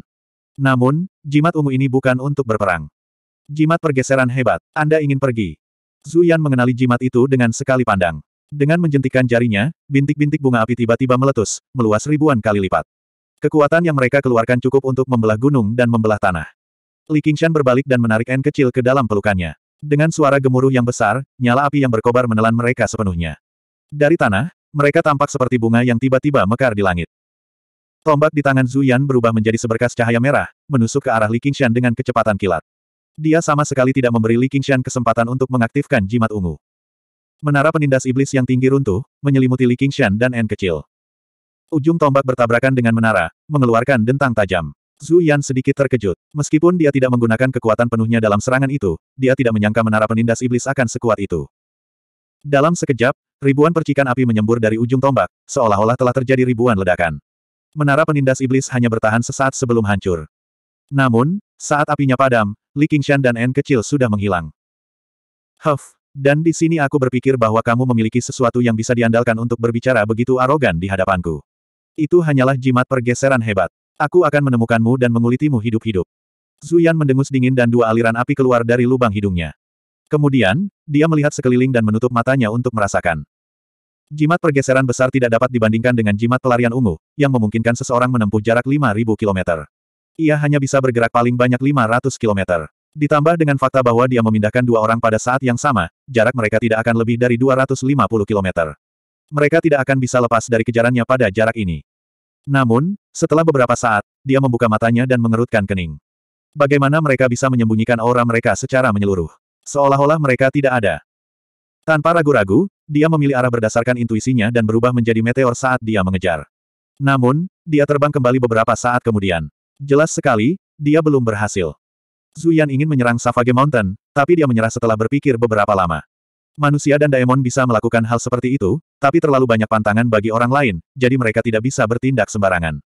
Namun, jimat ungu ini bukan untuk berperang. Jimat pergeseran hebat. Anda ingin pergi. Zuyan mengenali jimat itu dengan sekali pandang. Dengan menjentikkan jarinya, bintik-bintik bunga api tiba-tiba meletus, meluas ribuan kali lipat. Kekuatan yang mereka keluarkan cukup untuk membelah gunung dan membelah tanah. Li Qingshan berbalik dan menarik N kecil ke dalam pelukannya. Dengan suara gemuruh yang besar, nyala api yang berkobar menelan mereka sepenuhnya. Dari tanah, mereka tampak seperti bunga yang tiba-tiba mekar di langit. Tombak di tangan Zuyan berubah menjadi seberkas cahaya merah, menusuk ke arah Li Qingshan dengan kecepatan kilat. Dia sama sekali tidak memberi Li Qingshan kesempatan untuk mengaktifkan jimat ungu. Menara penindas iblis yang tinggi runtuh, menyelimuti Li Qingshan dan N kecil. Ujung tombak bertabrakan dengan menara, mengeluarkan dentang tajam. Zuyan sedikit terkejut. Meskipun dia tidak menggunakan kekuatan penuhnya dalam serangan itu, dia tidak menyangka menara penindas iblis akan sekuat itu. Dalam sekejap, ribuan percikan api menyembur dari ujung tombak, seolah-olah telah terjadi ribuan ledakan. Menara penindas iblis hanya bertahan sesaat sebelum hancur. Namun, saat apinya padam, Li Qingshan dan N kecil sudah menghilang. Huff, dan di sini aku berpikir bahwa kamu memiliki sesuatu yang bisa diandalkan untuk berbicara begitu arogan di hadapanku. Itu hanyalah jimat pergeseran hebat. Aku akan menemukanmu dan mengulitimu hidup-hidup. Zuyan mendengus dingin dan dua aliran api keluar dari lubang hidungnya. Kemudian, dia melihat sekeliling dan menutup matanya untuk merasakan. Jimat pergeseran besar tidak dapat dibandingkan dengan jimat pelarian ungu, yang memungkinkan seseorang menempuh jarak 5.000 km. Ia hanya bisa bergerak paling banyak 500 km. Ditambah dengan fakta bahwa dia memindahkan dua orang pada saat yang sama, jarak mereka tidak akan lebih dari 250 km. Mereka tidak akan bisa lepas dari kejarannya pada jarak ini. Namun, setelah beberapa saat, dia membuka matanya dan mengerutkan kening. Bagaimana mereka bisa menyembunyikan aura mereka secara menyeluruh? Seolah-olah mereka tidak ada. Tanpa ragu-ragu, dia memilih arah berdasarkan intuisinya dan berubah menjadi meteor saat dia mengejar. Namun, dia terbang kembali beberapa saat kemudian. Jelas sekali, dia belum berhasil. Zuyan ingin menyerang Savage Mountain, tapi dia menyerah setelah berpikir beberapa lama. Manusia dan daemon bisa melakukan hal seperti itu, tapi terlalu banyak pantangan bagi orang lain, jadi mereka tidak bisa bertindak sembarangan.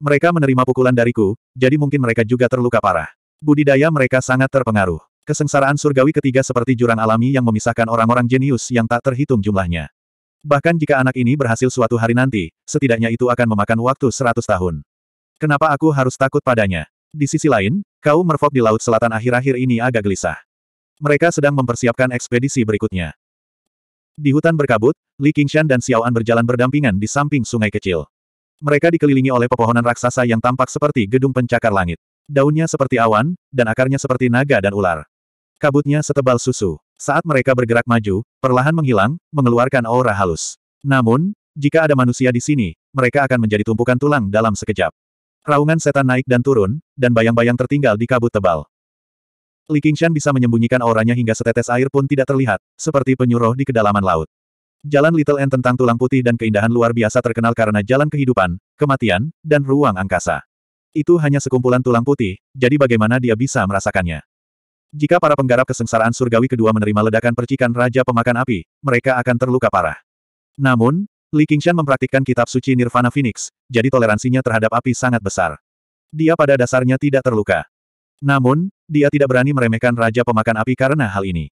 Mereka menerima pukulan dariku, jadi mungkin mereka juga terluka parah. Budidaya mereka sangat terpengaruh. Kesengsaraan surgawi ketiga seperti jurang alami yang memisahkan orang-orang jenius yang tak terhitung jumlahnya. Bahkan jika anak ini berhasil suatu hari nanti, setidaknya itu akan memakan waktu seratus tahun. Kenapa aku harus takut padanya? Di sisi lain, kaum merfok di Laut Selatan akhir-akhir ini agak gelisah. Mereka sedang mempersiapkan ekspedisi berikutnya. Di hutan berkabut, Li Qingshan dan Xiao An berjalan berdampingan di samping sungai kecil. Mereka dikelilingi oleh pepohonan raksasa yang tampak seperti gedung pencakar langit. Daunnya seperti awan, dan akarnya seperti naga dan ular. Kabutnya setebal susu. Saat mereka bergerak maju, perlahan menghilang, mengeluarkan aura halus. Namun, jika ada manusia di sini, mereka akan menjadi tumpukan tulang dalam sekejap. Raungan setan naik dan turun, dan bayang-bayang tertinggal di kabut tebal. Li Qingshan bisa menyembunyikan auranya hingga setetes air pun tidak terlihat, seperti penyuruh di kedalaman laut. Jalan Little N tentang tulang putih dan keindahan luar biasa terkenal karena jalan kehidupan, kematian, dan ruang angkasa. Itu hanya sekumpulan tulang putih, jadi bagaimana dia bisa merasakannya? Jika para penggarap kesengsaraan surgawi kedua menerima ledakan percikan Raja Pemakan Api, mereka akan terluka parah. Namun, Li Qingshan mempraktikkan kitab suci Nirvana Phoenix, jadi toleransinya terhadap api sangat besar. Dia pada dasarnya tidak terluka. Namun, dia tidak berani meremehkan Raja Pemakan Api karena hal ini.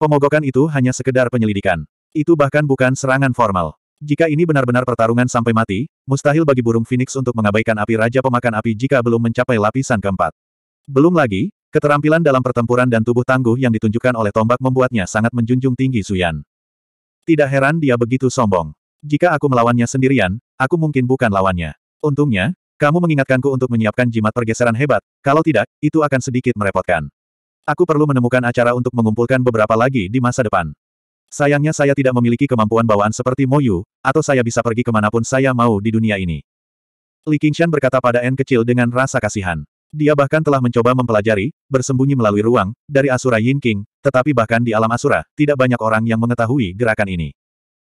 Pemogokan itu hanya sekedar penyelidikan. Itu bahkan bukan serangan formal. Jika ini benar-benar pertarungan sampai mati, mustahil bagi burung Phoenix untuk mengabaikan api Raja Pemakan Api jika belum mencapai lapisan keempat. Belum lagi, Keterampilan dalam pertempuran dan tubuh tangguh yang ditunjukkan oleh tombak membuatnya sangat menjunjung tinggi Suyan. Tidak heran dia begitu sombong. Jika aku melawannya sendirian, aku mungkin bukan lawannya. Untungnya, kamu mengingatkanku untuk menyiapkan jimat pergeseran hebat, kalau tidak, itu akan sedikit merepotkan. Aku perlu menemukan acara untuk mengumpulkan beberapa lagi di masa depan. Sayangnya saya tidak memiliki kemampuan bawaan seperti Moyu, atau saya bisa pergi ke mana pun saya mau di dunia ini. Li Qingshan berkata pada N kecil dengan rasa kasihan. Dia bahkan telah mencoba mempelajari, bersembunyi melalui ruang, dari Asura Yin King, tetapi bahkan di alam Asura, tidak banyak orang yang mengetahui gerakan ini.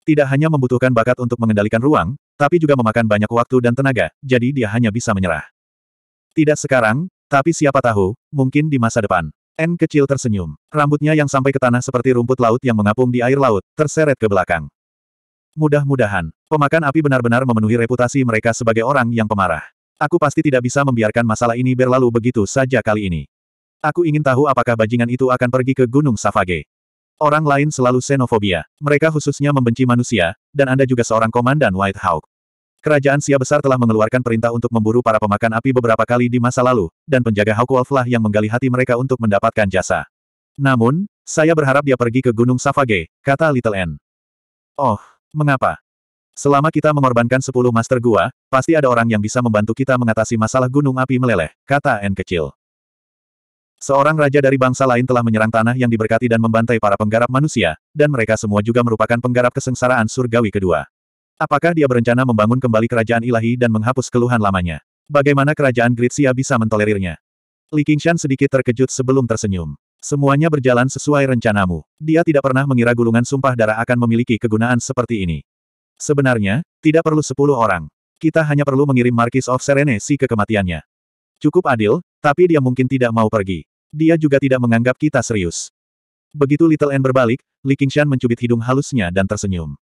Tidak hanya membutuhkan bakat untuk mengendalikan ruang, tapi juga memakan banyak waktu dan tenaga, jadi dia hanya bisa menyerah. Tidak sekarang, tapi siapa tahu, mungkin di masa depan. N kecil tersenyum. Rambutnya yang sampai ke tanah seperti rumput laut yang mengapung di air laut, terseret ke belakang. Mudah-mudahan, pemakan api benar-benar memenuhi reputasi mereka sebagai orang yang pemarah. Aku pasti tidak bisa membiarkan masalah ini berlalu begitu saja kali ini. Aku ingin tahu apakah bajingan itu akan pergi ke Gunung Savage. Orang lain selalu xenofobia. Mereka khususnya membenci manusia, dan Anda juga seorang komandan White Hawk. Kerajaan Sia Besar telah mengeluarkan perintah untuk memburu para pemakan api beberapa kali di masa lalu, dan penjaga Hawkwolf lah yang menggali hati mereka untuk mendapatkan jasa. Namun, saya berharap dia pergi ke Gunung Savage, kata Little N. Oh, mengapa? Selama kita mengorbankan sepuluh Master Gua, pasti ada orang yang bisa membantu kita mengatasi masalah gunung api meleleh, kata N kecil. Seorang raja dari bangsa lain telah menyerang tanah yang diberkati dan membantai para penggarap manusia, dan mereka semua juga merupakan penggarap kesengsaraan surgawi kedua. Apakah dia berencana membangun kembali kerajaan ilahi dan menghapus keluhan lamanya? Bagaimana kerajaan Gritsia bisa mentolerirnya? Li Qingshan sedikit terkejut sebelum tersenyum. Semuanya berjalan sesuai rencanamu. Dia tidak pernah mengira gulungan sumpah darah akan memiliki kegunaan seperti ini. Sebenarnya, tidak perlu sepuluh orang. Kita hanya perlu mengirim Marquis of Serenesi ke kematiannya. Cukup adil, tapi dia mungkin tidak mau pergi. Dia juga tidak menganggap kita serius. Begitu Little N berbalik, Li Qingshan mencubit hidung halusnya dan tersenyum.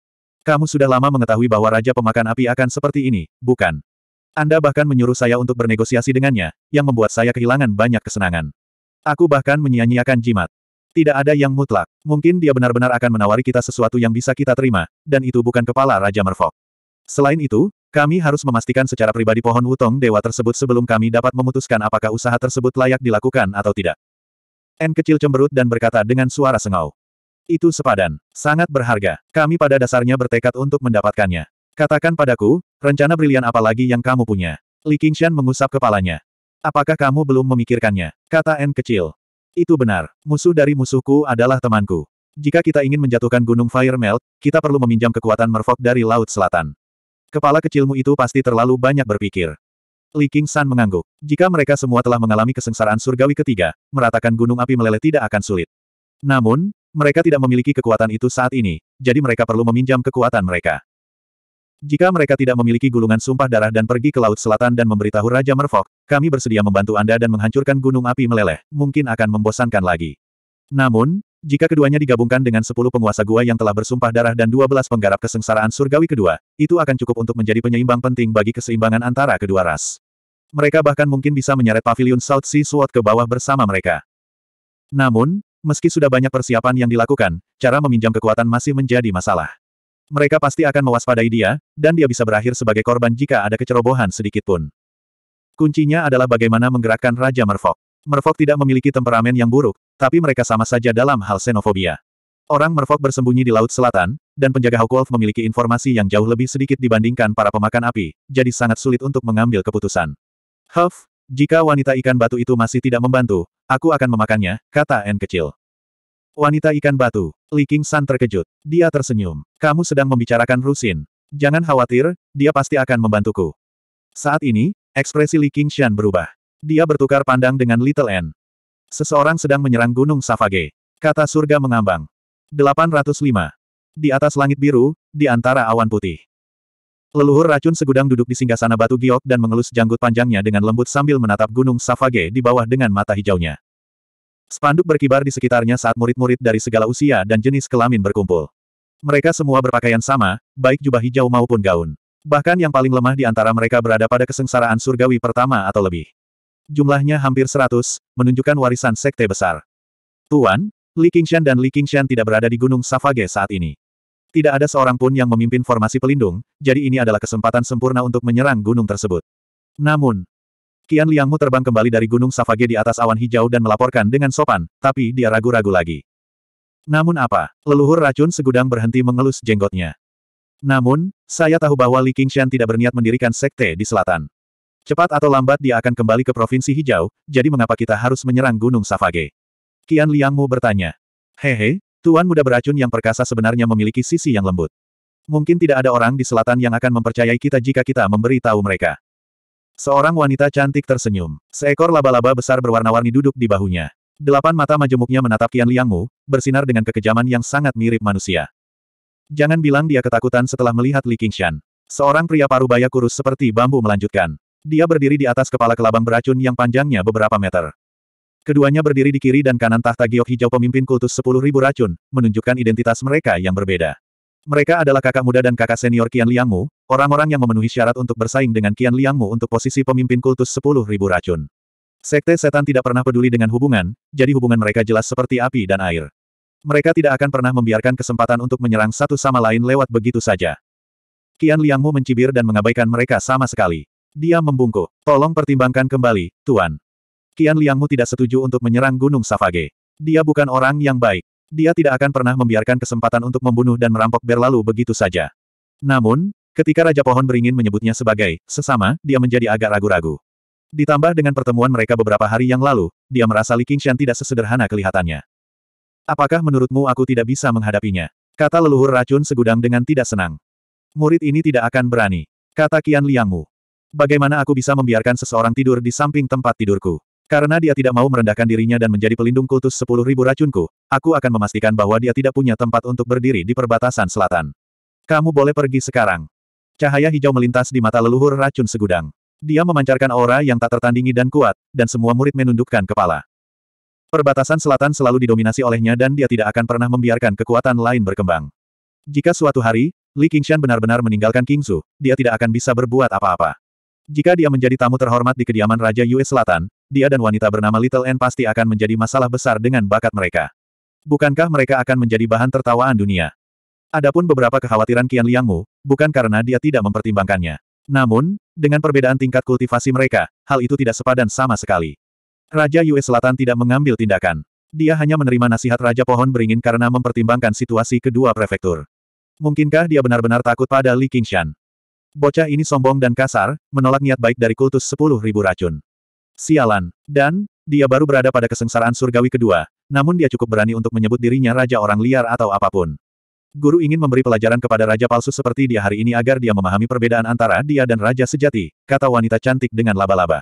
Kamu sudah lama mengetahui bahwa Raja Pemakan Api akan seperti ini, bukan? Anda bahkan menyuruh saya untuk bernegosiasi dengannya, yang membuat saya kehilangan banyak kesenangan. Aku bahkan menyia-nyiakan jimat. Tidak ada yang mutlak. Mungkin dia benar-benar akan menawari kita sesuatu yang bisa kita terima, dan itu bukan kepala Raja Merfok. Selain itu, kami harus memastikan secara pribadi pohon wutong dewa tersebut sebelum kami dapat memutuskan apakah usaha tersebut layak dilakukan atau tidak. N kecil cemberut dan berkata dengan suara sengau. Itu sepadan. Sangat berharga. Kami pada dasarnya bertekad untuk mendapatkannya. Katakan padaku, rencana brilian apa lagi yang kamu punya? Li Qingshan mengusap kepalanya. Apakah kamu belum memikirkannya? Kata N kecil. Itu benar. Musuh dari musuhku adalah temanku. Jika kita ingin menjatuhkan Gunung Fire Melt, kita perlu meminjam kekuatan merfok dari Laut Selatan. Kepala kecilmu itu pasti terlalu banyak berpikir. Li King San mengangguk. Jika mereka semua telah mengalami kesengsaraan surgawi ketiga, meratakan gunung api meleleh tidak akan sulit. Namun, mereka tidak memiliki kekuatan itu saat ini, jadi mereka perlu meminjam kekuatan mereka. Jika mereka tidak memiliki gulungan sumpah darah dan pergi ke Laut Selatan dan memberitahu Raja Merfok, kami bersedia membantu Anda dan menghancurkan gunung api meleleh, mungkin akan membosankan lagi. Namun, jika keduanya digabungkan dengan sepuluh penguasa gua yang telah bersumpah darah dan dua belas penggarap kesengsaraan surgawi kedua, itu akan cukup untuk menjadi penyeimbang penting bagi keseimbangan antara kedua ras. Mereka bahkan mungkin bisa menyeret pavilion South Sea Sword ke bawah bersama mereka. Namun, meski sudah banyak persiapan yang dilakukan, cara meminjam kekuatan masih menjadi masalah. Mereka pasti akan mewaspadai dia, dan dia bisa berakhir sebagai korban jika ada kecerobohan sedikit pun. Kuncinya adalah bagaimana menggerakkan Raja Merfok. Merfok tidak memiliki temperamen yang buruk, tapi mereka sama saja dalam hal xenofobia. Orang merfok bersembunyi di Laut Selatan, dan penjaga Hawkwolf memiliki informasi yang jauh lebih sedikit dibandingkan para pemakan api, jadi sangat sulit untuk mengambil keputusan. Huff, jika wanita ikan batu itu masih tidak membantu, aku akan memakannya, kata N kecil. Wanita ikan batu, Li King San terkejut. Dia tersenyum. Kamu sedang membicarakan Rusin. Jangan khawatir, dia pasti akan membantuku. Saat ini, ekspresi Li King Shan berubah. Dia bertukar pandang dengan Little N. Seseorang sedang menyerang Gunung Savage. Kata surga mengambang. 805. Di atas langit biru, di antara awan putih. Leluhur racun segudang duduk di singgasana batu giok dan mengelus janggut panjangnya dengan lembut sambil menatap Gunung Savage di bawah dengan mata hijaunya. Spanduk berkibar di sekitarnya saat murid-murid dari segala usia dan jenis kelamin berkumpul. Mereka semua berpakaian sama, baik jubah hijau maupun gaun. Bahkan yang paling lemah di antara mereka berada pada kesengsaraan surgawi pertama atau lebih. Jumlahnya hampir seratus, menunjukkan warisan sekte besar. Tuan, Li Qingshan dan Li Qingshan tidak berada di Gunung Savage saat ini. Tidak ada seorang pun yang memimpin formasi pelindung, jadi ini adalah kesempatan sempurna untuk menyerang gunung tersebut. Namun, Kian Liangmu terbang kembali dari Gunung Savage di atas awan hijau dan melaporkan dengan sopan, tapi dia ragu-ragu lagi. Namun apa, leluhur racun segudang berhenti mengelus jenggotnya. Namun, saya tahu bahwa Li Qingshan tidak berniat mendirikan sekte di selatan. Cepat atau lambat dia akan kembali ke Provinsi Hijau, jadi mengapa kita harus menyerang Gunung Savage? Kian Liangmu bertanya. Hehe, Tuan muda beracun yang perkasa sebenarnya memiliki sisi yang lembut. Mungkin tidak ada orang di selatan yang akan mempercayai kita jika kita memberi tahu mereka. Seorang wanita cantik tersenyum. Seekor laba-laba besar berwarna-warni duduk di bahunya. Delapan mata majemuknya menatap Kian Liangmu, bersinar dengan kekejaman yang sangat mirip manusia. Jangan bilang dia ketakutan setelah melihat Li Qingshan. Seorang pria parubaya kurus seperti bambu melanjutkan. Dia berdiri di atas kepala kelabang beracun yang panjangnya beberapa meter. Keduanya berdiri di kiri dan kanan tahta giok hijau pemimpin kultus sepuluh ribu racun, menunjukkan identitas mereka yang berbeda. Mereka adalah kakak muda dan kakak senior Qian Liangmu, orang-orang yang memenuhi syarat untuk bersaing dengan Qian Liangmu untuk posisi pemimpin kultus sepuluh ribu racun. Sekte setan tidak pernah peduli dengan hubungan, jadi hubungan mereka jelas seperti api dan air. Mereka tidak akan pernah membiarkan kesempatan untuk menyerang satu sama lain lewat begitu saja. Kian Liangmu mencibir dan mengabaikan mereka sama sekali. Dia membungkuk. Tolong pertimbangkan kembali, Tuan. Kian Liangmu tidak setuju untuk menyerang Gunung Savage. Dia bukan orang yang baik. Dia tidak akan pernah membiarkan kesempatan untuk membunuh dan merampok berlalu begitu saja. Namun, ketika Raja Pohon beringin menyebutnya sebagai sesama, dia menjadi agak ragu-ragu. Ditambah dengan pertemuan mereka beberapa hari yang lalu, dia merasa Li Qingshan tidak sesederhana kelihatannya. Apakah menurutmu aku tidak bisa menghadapinya? Kata leluhur racun segudang dengan tidak senang. Murid ini tidak akan berani. Kata Kian Liangmu. Bagaimana aku bisa membiarkan seseorang tidur di samping tempat tidurku? Karena dia tidak mau merendahkan dirinya dan menjadi pelindung kultus sepuluh ribu racunku, aku akan memastikan bahwa dia tidak punya tempat untuk berdiri di perbatasan selatan. Kamu boleh pergi sekarang. Cahaya hijau melintas di mata leluhur racun segudang. Dia memancarkan aura yang tak tertandingi dan kuat, dan semua murid menundukkan kepala. Perbatasan selatan selalu didominasi olehnya dan dia tidak akan pernah membiarkan kekuatan lain berkembang. Jika suatu hari, Li Qingshan benar-benar meninggalkan Qingzu, dia tidak akan bisa berbuat apa-apa. Jika dia menjadi tamu terhormat di kediaman Raja Yue Selatan, dia dan wanita bernama Little N pasti akan menjadi masalah besar dengan bakat mereka. Bukankah mereka akan menjadi bahan tertawaan dunia? Adapun beberapa kekhawatiran Qian Liangmu, bukan karena dia tidak mempertimbangkannya. Namun, dengan perbedaan tingkat kultivasi mereka, hal itu tidak sepadan sama sekali. Raja Yue Selatan tidak mengambil tindakan. Dia hanya menerima nasihat Raja Pohon Beringin karena mempertimbangkan situasi kedua prefektur. Mungkinkah dia benar-benar takut pada Li Qingshan? Bocah ini sombong dan kasar, menolak niat baik dari kultus sepuluh ribu racun. Sialan. Dan, dia baru berada pada kesengsaraan surgawi kedua, namun dia cukup berani untuk menyebut dirinya raja orang liar atau apa pun. Guru ingin memberi pelajaran kepada raja palsu seperti dia hari ini agar dia memahami perbedaan antara dia dan raja sejati, kata wanita cantik dengan laba-laba.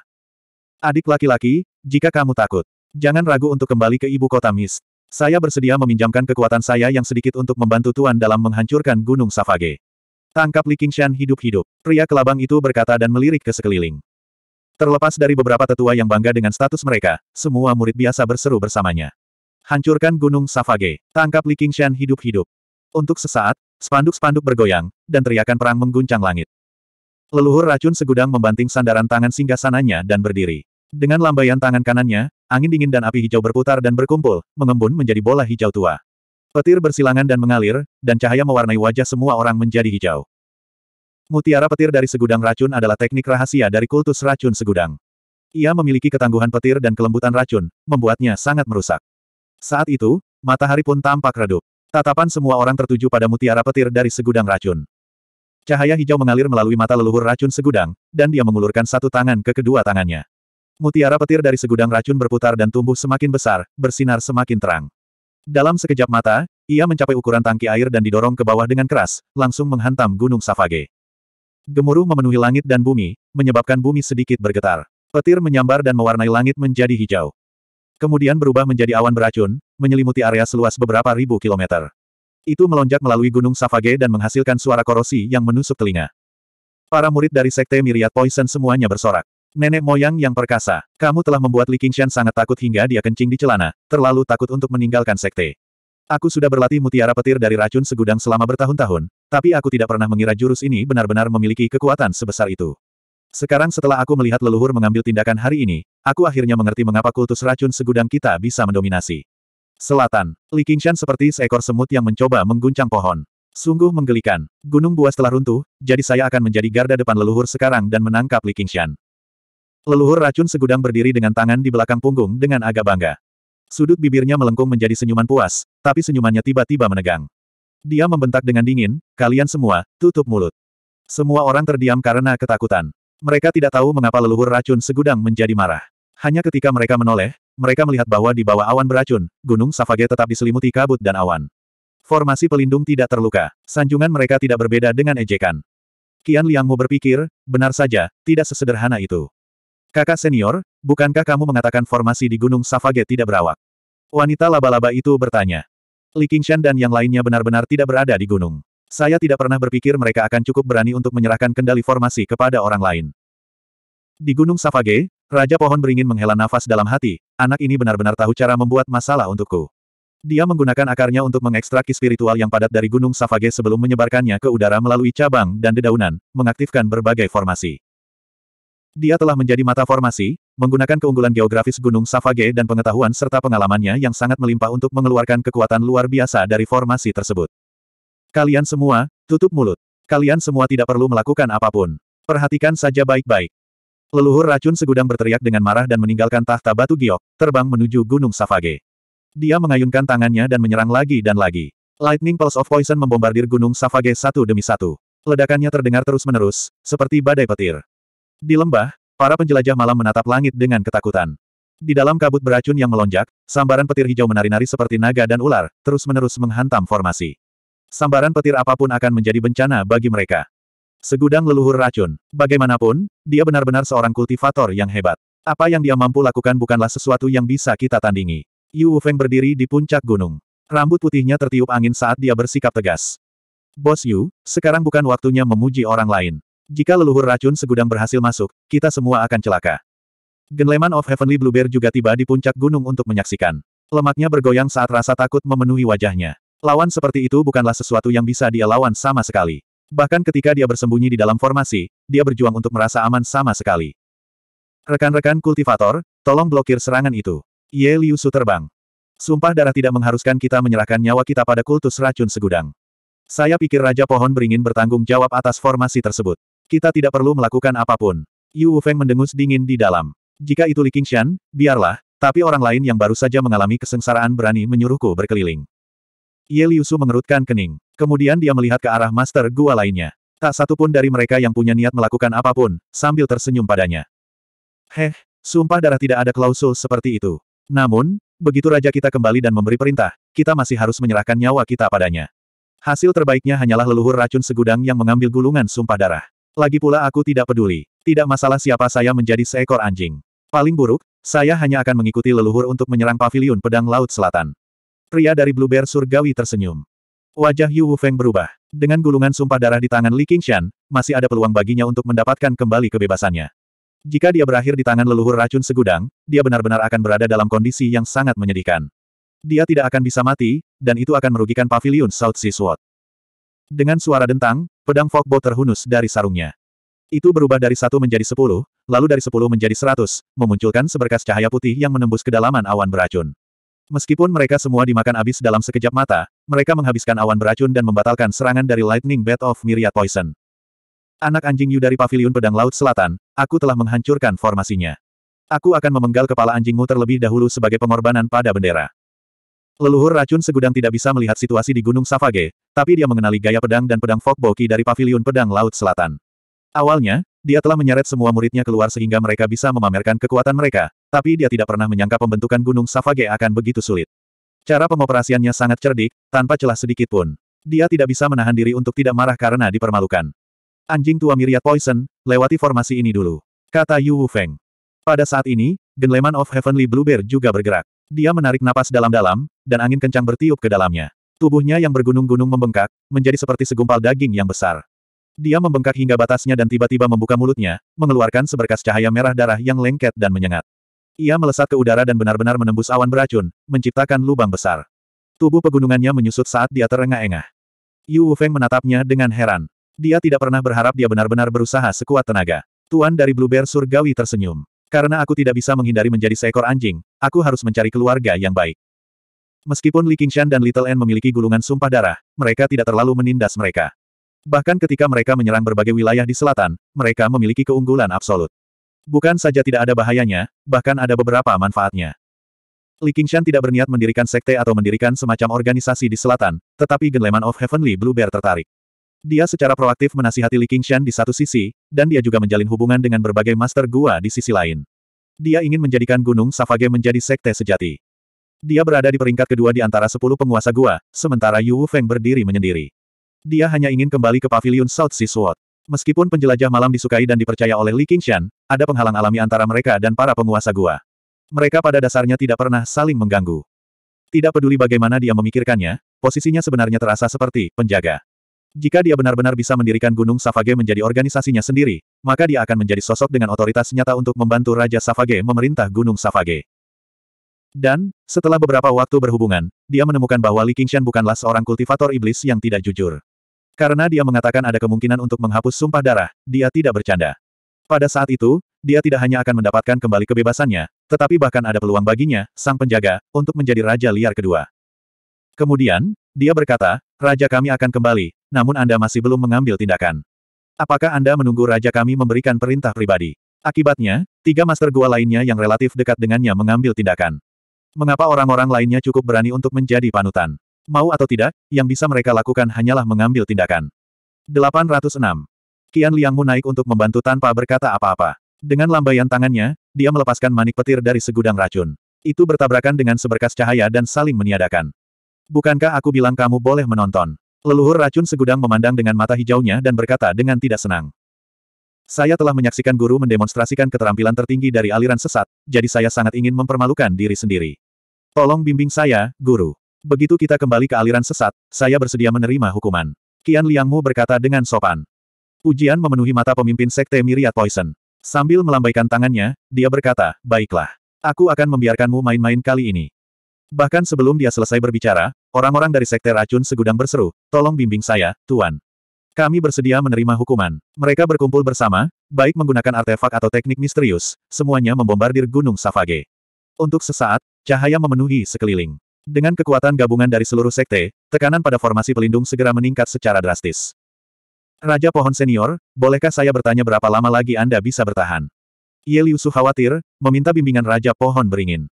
Adik laki-laki, jika kamu takut, jangan ragu untuk kembali ke ibu kota Mist. Saya bersedia meminjamkan kekuatan saya yang sedikit untuk membantu Tuan dalam menghancurkan Gunung Savage. Tangkap Li Qingshan hidup-hidup. Pria kelabang itu berkata dan melirik ke sekeliling. Terlepas dari beberapa tetua yang bangga dengan status mereka, semua murid biasa berseru bersamanya. Hancurkan Gunung Savage. Tangkap Li Qingshan hidup-hidup. Untuk sesaat, spanduk-spanduk bergoyang, dan teriakan perang mengguncang langit. Leluhur racun segudang membanting sandaran tangan singgasananya dan berdiri. Dengan lambaian tangan kanannya, angin dingin dan api hijau berputar dan berkumpul, mengembun menjadi bola hijau tua. Petir bersilangan dan mengalir, dan cahaya mewarnai wajah semua orang menjadi hijau. Mutiara petir dari segudang racun adalah teknik rahasia dari kultus racun segudang. Ia memiliki ketangguhan petir dan kelembutan racun, membuatnya sangat merusak. Saat itu, matahari pun tampak redup. Tatapan semua orang tertuju pada mutiara petir dari segudang racun. Cahaya hijau mengalir melalui mata leluhur racun segudang, dan dia mengulurkan satu tangan ke kedua tangannya. Mutiara petir dari segudang racun berputar dan tumbuh semakin besar, bersinar semakin terang. Dalam sekejap mata, ia mencapai ukuran tangki air dan didorong ke bawah dengan keras, langsung menghantam Gunung Savage. Gemuruh memenuhi langit dan bumi, menyebabkan bumi sedikit bergetar. Petir menyambar dan mewarnai langit menjadi hijau. Kemudian berubah menjadi awan beracun, menyelimuti area seluas beberapa ribu kilometer. Itu melonjak melalui Gunung Savage dan menghasilkan suara korosi yang menusuk telinga. Para murid dari Sekte Myriad Poison semuanya bersorak. Nenek moyang yang perkasa, kamu telah membuat Li Qingshan sangat takut hingga dia kencing di celana, terlalu takut untuk meninggalkan sekte. Aku sudah berlatih mutiara petir dari racun segudang selama bertahun-tahun, tapi aku tidak pernah mengira jurus ini benar-benar memiliki kekuatan sebesar itu. Sekarang setelah aku melihat leluhur mengambil tindakan hari ini, aku akhirnya mengerti mengapa kultus racun segudang kita bisa mendominasi. Selatan, Li Qingshan seperti seekor semut yang mencoba mengguncang pohon. Sungguh menggelikan. Gunung buas telah runtuh, jadi saya akan menjadi garda depan leluhur sekarang dan menangkap Li Qingshan. Leluhur racun segudang berdiri dengan tangan di belakang punggung dengan agak bangga. Sudut bibirnya melengkung menjadi senyuman puas, tapi senyumannya tiba-tiba menegang. Dia membentak dengan dingin, kalian semua, tutup mulut. Semua orang terdiam karena ketakutan. Mereka tidak tahu mengapa leluhur racun segudang menjadi marah. Hanya ketika mereka menoleh, mereka melihat bahwa di bawah awan beracun, Gunung Savage tetap diselimuti kabut dan awan. Formasi pelindung tidak terluka. Sanjungan mereka tidak berbeda dengan ejekan. Kian Liangmu berpikir, benar saja, tidak sesederhana itu. Kakak senior, bukankah kamu mengatakan formasi di Gunung Savage tidak berawak? Wanita laba-laba itu bertanya. Li Qingshan dan yang lainnya benar-benar tidak berada di gunung. Saya tidak pernah berpikir mereka akan cukup berani untuk menyerahkan kendali formasi kepada orang lain. Di Gunung Savage, Raja Pohon Beringin menghela nafas dalam hati, anak ini benar-benar tahu cara membuat masalah untukku. Dia menggunakan akarnya untuk mengekstrak spiritual yang padat dari Gunung Savage sebelum menyebarkannya ke udara melalui cabang dan dedaunan, mengaktifkan berbagai formasi. Dia telah menjadi mata formasi, menggunakan keunggulan geografis Gunung Savage dan pengetahuan serta pengalamannya yang sangat melimpah untuk mengeluarkan kekuatan luar biasa dari formasi tersebut. Kalian semua, tutup mulut. Kalian semua tidak perlu melakukan apa pun. Perhatikan saja baik-baik. Leluhur racun segudang berteriak dengan marah dan meninggalkan tahta batu giok, terbang menuju Gunung Savage. Dia mengayunkan tangannya dan menyerang lagi dan lagi. Lightning Pulse of Poison membombardir Gunung Savage satu demi satu. Ledakannya terdengar terus-menerus, seperti badai petir. Di lembah, para penjelajah malam menatap langit dengan ketakutan. Di dalam kabut beracun yang melonjak, sambaran petir hijau menari-nari seperti naga dan ular, terus-menerus menghantam formasi. Sambaran petir apa pun akan menjadi bencana bagi mereka. Segudang leluhur racun. Bagaimanapun, dia benar-benar seorang kultivator yang hebat. Apa yang dia mampu lakukan bukanlah sesuatu yang bisa kita tandingi. Yu Feng berdiri di puncak gunung. Rambut putihnya tertiup angin saat dia bersikap tegas. Bos Yu, sekarang bukan waktunya memuji orang lain. Jika leluhur racun segudang berhasil masuk, kita semua akan celaka. Genleman of Heavenly Bluebear juga tiba di puncak gunung untuk menyaksikan. Lemaknya bergoyang saat rasa takut memenuhi wajahnya. Lawan seperti itu bukanlah sesuatu yang bisa dia lawan sama sekali. Bahkan ketika dia bersembunyi di dalam formasi, dia berjuang untuk merasa aman sama sekali. Rekan-rekan kultivator, tolong blokir serangan itu. Ye Liu Su terbang. Sumpah darah tidak mengharuskan kita menyerahkan nyawa kita pada kultus racun segudang. Saya pikir Raja Pohon beringin bertanggung jawab atas formasi tersebut. Kita tidak perlu melakukan apa pun. Yu Feng mendengus dingin di dalam. Jika itu Li Qingshan, biarlah, tapi orang lain yang baru saja mengalami kesengsaraan berani menyuruhku berkeliling. Ye Liu Su mengerutkan kening. Kemudian dia melihat ke arah master gua lainnya. Tak satu pun dari mereka yang punya niat melakukan apa pun, sambil tersenyum padanya. Heh, sumpah darah tidak ada klausul seperti itu. Namun, Begitu raja kita kembali dan memberi perintah, kita masih harus menyerahkan nyawa kita padanya. Hasil terbaiknya hanyalah leluhur racun segudang yang mengambil gulungan sumpah darah. Lagi pula aku tidak peduli. Tidak masalah siapa saya menjadi seekor anjing. Paling buruk, saya hanya akan mengikuti leluhur untuk menyerang pavilion pedang laut selatan. Pria dari Blue Bear surgawi tersenyum. Wajah Yu Feng berubah. Dengan gulungan sumpah darah di tangan Li Qingshan, masih ada peluang baginya untuk mendapatkan kembali kebebasannya. Jika dia berakhir di tangan leluhur racun segudang, dia benar-benar akan berada dalam kondisi yang sangat menyedihkan. Dia tidak akan bisa mati, dan itu akan merugikan pavilion South Sea Sword. Dengan suara dentang, pedang Fogbow terhunus dari sarungnya. Itu berubah dari satu menjadi sepuluh, lalu dari sepuluh menjadi seratus, memunculkan seberkas cahaya putih yang menembus kedalaman awan beracun. Meskipun mereka semua dimakan habis dalam sekejap mata, mereka menghabiskan awan beracun dan membatalkan serangan dari Lightning Bat of Myriad Poison. Anak anjing Yu dari Pavilion Pedang Laut Selatan, aku telah menghancurkan formasinya. Aku akan memenggal kepala anjingmu terlebih dahulu sebagai pengorbanan pada bendera. Leluhur racun segudang tidak bisa melihat situasi di Gunung Savage, tapi dia mengenali gaya pedang dan pedang Fogboki dari Pavilion Pedang Laut Selatan. Awalnya, dia telah menyeret semua muridnya keluar sehingga mereka bisa memamerkan kekuatan mereka, tapi dia tidak pernah menyangka pembentukan Gunung Savage akan begitu sulit. Cara pengoperasiannya sangat cerdik, tanpa celah sedikit pun. Dia tidak bisa menahan diri untuk tidak marah karena dipermalukan. Anjing tua Myriad Poison, lewati formasi ini dulu. Kata Yu Feng. Pada saat ini, Genleman of Heavenly Bluebear juga bergerak. Dia menarik napas dalam-dalam, dan angin kencang bertiup ke dalamnya. Tubuhnya yang bergunung-gunung membengkak, menjadi seperti segumpal daging yang besar. Dia membengkak hingga batasnya dan tiba-tiba membuka mulutnya, mengeluarkan seberkas cahaya merah darah yang lengket dan menyengat. Ia melesat ke udara dan benar-benar menembus awan beracun, menciptakan lubang besar. Tubuh pegunungannya menyusut saat dia terengah-engah. Yu Feng menatapnya dengan heran. Dia tidak pernah berharap dia benar-benar berusaha sekuat tenaga. Tuan dari Blue Bear Surgawi tersenyum. Karena aku tidak bisa menghindari menjadi seekor anjing, aku harus mencari keluarga yang baik. Meskipun Li Qingshan dan Little N memiliki gulungan sumpah darah, mereka tidak terlalu menindas mereka. Bahkan ketika mereka menyerang berbagai wilayah di selatan, mereka memiliki keunggulan absolut. Bukan saja tidak ada bahayanya, bahkan ada beberapa manfaatnya. Li Qingshan tidak berniat mendirikan sekte atau mendirikan semacam organisasi di selatan, tetapi Genleman of Heavenly Blue Bear tertarik. Dia secara proaktif menasihati Li Qingshan di satu sisi, dan dia juga menjalin hubungan dengan berbagai master gua di sisi lain. Dia ingin menjadikan Gunung Savage menjadi sekte sejati. Dia berada di peringkat kedua di antara sepuluh penguasa gua, sementara Yu Feng berdiri menyendiri. Dia hanya ingin kembali ke pavilion South Sea Sword. Meskipun penjelajah malam disukai dan dipercaya oleh Li Qingshan, ada penghalang alami antara mereka dan para penguasa gua. Mereka pada dasarnya tidak pernah saling mengganggu. Tidak peduli bagaimana dia memikirkannya, posisinya sebenarnya terasa seperti penjaga. Jika dia benar-benar bisa mendirikan Gunung Savage menjadi organisasinya sendiri, maka dia akan menjadi sosok dengan otoritas nyata untuk membantu Raja Savage memerintah Gunung Savage. Dan, setelah beberapa waktu berhubungan, dia menemukan bahwa Li Qingshan bukanlah seorang kultivator iblis yang tidak jujur. Karena dia mengatakan ada kemungkinan untuk menghapus sumpah darah, dia tidak bercanda. Pada saat itu, dia tidak hanya akan mendapatkan kembali kebebasannya, tetapi bahkan ada peluang baginya, sang penjaga, untuk menjadi raja liar kedua. Kemudian, dia berkata, Raja kami akan kembali, namun Anda masih belum mengambil tindakan. Apakah Anda menunggu Raja kami memberikan perintah pribadi? Akibatnya, tiga master gua lainnya yang relatif dekat dengannya mengambil tindakan. Mengapa orang-orang lainnya cukup berani untuk menjadi panutan? Mau atau tidak, yang bisa mereka lakukan hanyalah mengambil tindakan. 806. Kian Liangmu naik untuk membantu tanpa berkata apa-apa. Dengan lambaian tangannya, dia melepaskan manik petir dari segudang racun. Itu bertabrakan dengan seberkas cahaya dan saling meniadakan. Bukankah aku bilang kamu boleh menonton? Leluhur racun segudang memandang dengan mata hijaunya dan berkata dengan tidak senang. Saya telah menyaksikan guru mendemonstrasikan keterampilan tertinggi dari aliran sesat, jadi saya sangat ingin mempermalukan diri sendiri. Tolong bimbing saya, guru. Begitu kita kembali ke aliran sesat, saya bersedia menerima hukuman. Kian Liangmu berkata dengan sopan. Ujian memenuhi mata pemimpin sekte Myriad Poison. Sambil melambaikan tangannya, dia berkata, baiklah. Aku akan membiarkanmu main-main kali ini. Bahkan sebelum dia selesai berbicara, orang-orang dari Sekte Racun Segudang berseru, tolong bimbing saya, Tuan. Kami bersedia menerima hukuman. Mereka berkumpul bersama, baik menggunakan artefak atau teknik misterius, semuanya membombardir Gunung Savage. Untuk sesaat, cahaya memenuhi sekeliling. Dengan kekuatan gabungan dari seluruh sekte, tekanan pada formasi pelindung segera meningkat secara drastis. Raja Pohon Senior, bolehkah saya bertanya berapa lama lagi Anda bisa bertahan? Ye Liusu khawatir, meminta bimbingan Raja Pohon Beringin.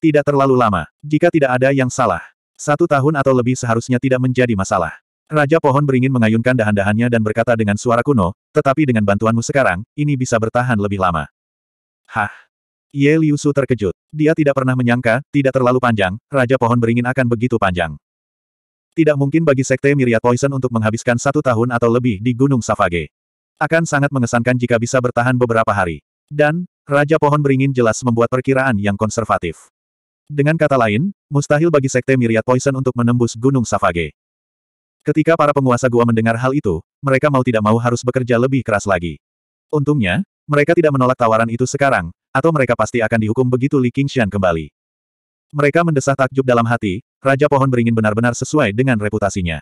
Tidak terlalu lama. Jika tidak ada yang salah. Satu tahun atau lebih seharusnya tidak menjadi masalah. Raja Pohon beringin mengayunkan dahan-dahannya dan berkata dengan suara kuno, tetapi dengan bantuanmu sekarang, ini bisa bertahan lebih lama. Hah? Ye Liusu terkejut. Dia tidak pernah menyangka, tidak terlalu panjang, Raja Pohon beringin akan begitu panjang. Tidak mungkin bagi Sekte Myriad Poison untuk menghabiskan satu tahun atau lebih di Gunung Savage. Akan sangat mengesankan jika bisa bertahan beberapa hari. Dan, Raja Pohon Beringin jelas membuat perkiraan yang konservatif. Dengan kata lain, mustahil bagi Sekte Myriad Poison untuk menembus Gunung Savage. Ketika para penguasa gua mendengar hal itu, mereka mau tidak mau harus bekerja lebih keras lagi. Untungnya, mereka tidak menolak tawaran itu sekarang, atau mereka pasti akan dihukum begitu Li Qingshan kembali. Mereka mendesah takjub dalam hati, Raja Pohon Beringin benar-benar sesuai dengan reputasinya.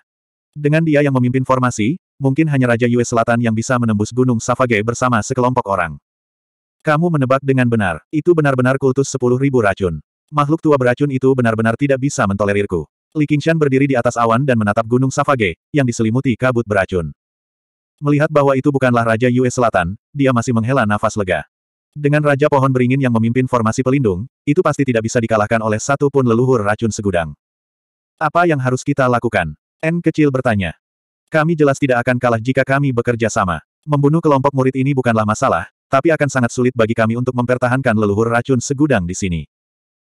Dengan dia yang memimpin formasi, mungkin hanya Raja Yue Selatan yang bisa menembus Gunung Savage bersama sekelompok orang. Kamu menebak dengan benar, itu benar-benar kultus sepuluh ribu racun. Makhluk tua beracun itu benar-benar tidak bisa mentolerirku. Li Qingshan berdiri di atas awan dan menatap Gunung Savage, yang diselimuti kabut beracun. Melihat bahwa itu bukanlah Raja Yue Selatan, dia masih menghela nafas lega. Dengan Raja Pohon Beringin yang memimpin formasi pelindung, itu pasti tidak bisa dikalahkan oleh satu pun leluhur racun segudang. Apa yang harus kita lakukan? N kecil bertanya. Kami jelas tidak akan kalah jika kami bekerja sama. Membunuh kelompok murid ini bukanlah masalah, tapi akan sangat sulit bagi kami untuk mempertahankan leluhur racun segudang di sini.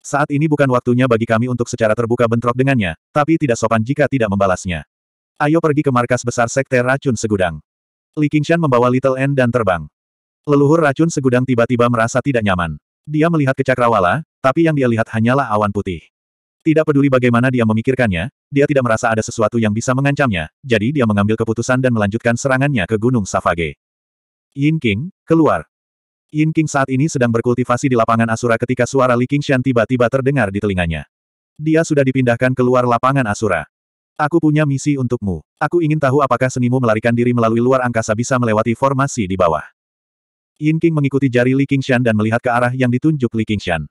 Saat ini bukan waktunya bagi kami untuk secara terbuka bentrok dengannya, tapi tidak sopan jika tidak membalasnya. Ayo pergi ke markas besar Sekte Racun Segudang. Li Qingshan membawa Little N dan terbang. Leluhur racun segudang tiba-tiba merasa tidak nyaman. Dia melihat ke cakrawala, tapi yang dia lihat hanyalah awan putih. Tidak peduli bagaimana dia memikirkannya, dia tidak merasa ada sesuatu yang bisa mengancamnya, jadi dia mengambil keputusan dan melanjutkan serangannya ke Gunung Savage. Yin King, keluar. Yin King saat ini sedang berkultivasi di lapangan Asura ketika suara Li Qingshan tiba-tiba terdengar di telinganya. Dia sudah dipindahkan keluar lapangan Asura. Aku punya misi untukmu. Aku ingin tahu apakah senimu melarikan diri melalui luar angkasa bisa melewati formasi di bawah. Yin King mengikuti jari Li Qingshan dan melihat ke arah yang ditunjuk Li Qingshan.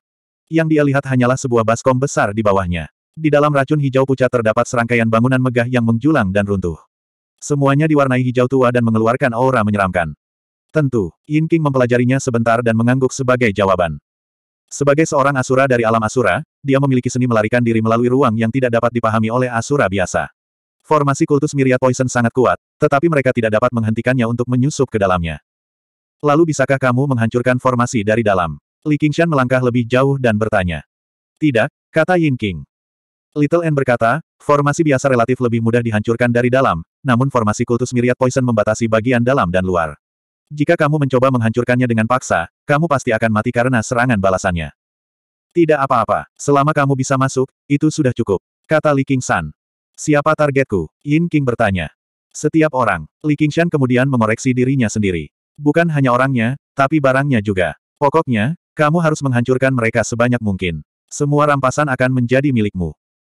Yang dia lihat hanyalah sebuah baskom besar di bawahnya. Di dalam racun hijau pucat terdapat serangkaian bangunan megah yang menjulang dan runtuh. Semuanya diwarnai hijau tua dan mengeluarkan aura menyeramkan. Tentu, Yin King mempelajarinya sebentar dan mengangguk sebagai jawaban. Sebagai seorang Asura dari alam Asura, dia memiliki seni melarikan diri melalui ruang yang tidak dapat dipahami oleh Asura biasa. Formasi kultus Myriad Poison sangat kuat, tetapi mereka tidak dapat menghentikannya untuk menyusup ke dalamnya. Lalu bisakah kamu menghancurkan formasi dari dalam? Li Qingshan melangkah lebih jauh dan bertanya. Tidak, kata Yin King. Little N berkata, formasi biasa relatif lebih mudah dihancurkan dari dalam, namun formasi kultus Myriad Poison membatasi bagian dalam dan luar. Jika kamu mencoba menghancurkannya dengan paksa, kamu pasti akan mati karena serangan balasannya. Tidak apa-apa, selama kamu bisa masuk, itu sudah cukup, kata Li King San. Siapa targetku? Yin King bertanya. Setiap orang, Li Qingshan kemudian mengoreksi dirinya sendiri. Bukan hanya orangnya, tapi barangnya juga. Pokoknya, kamu harus menghancurkan mereka sebanyak mungkin. Semua rampasan akan menjadi milikmu.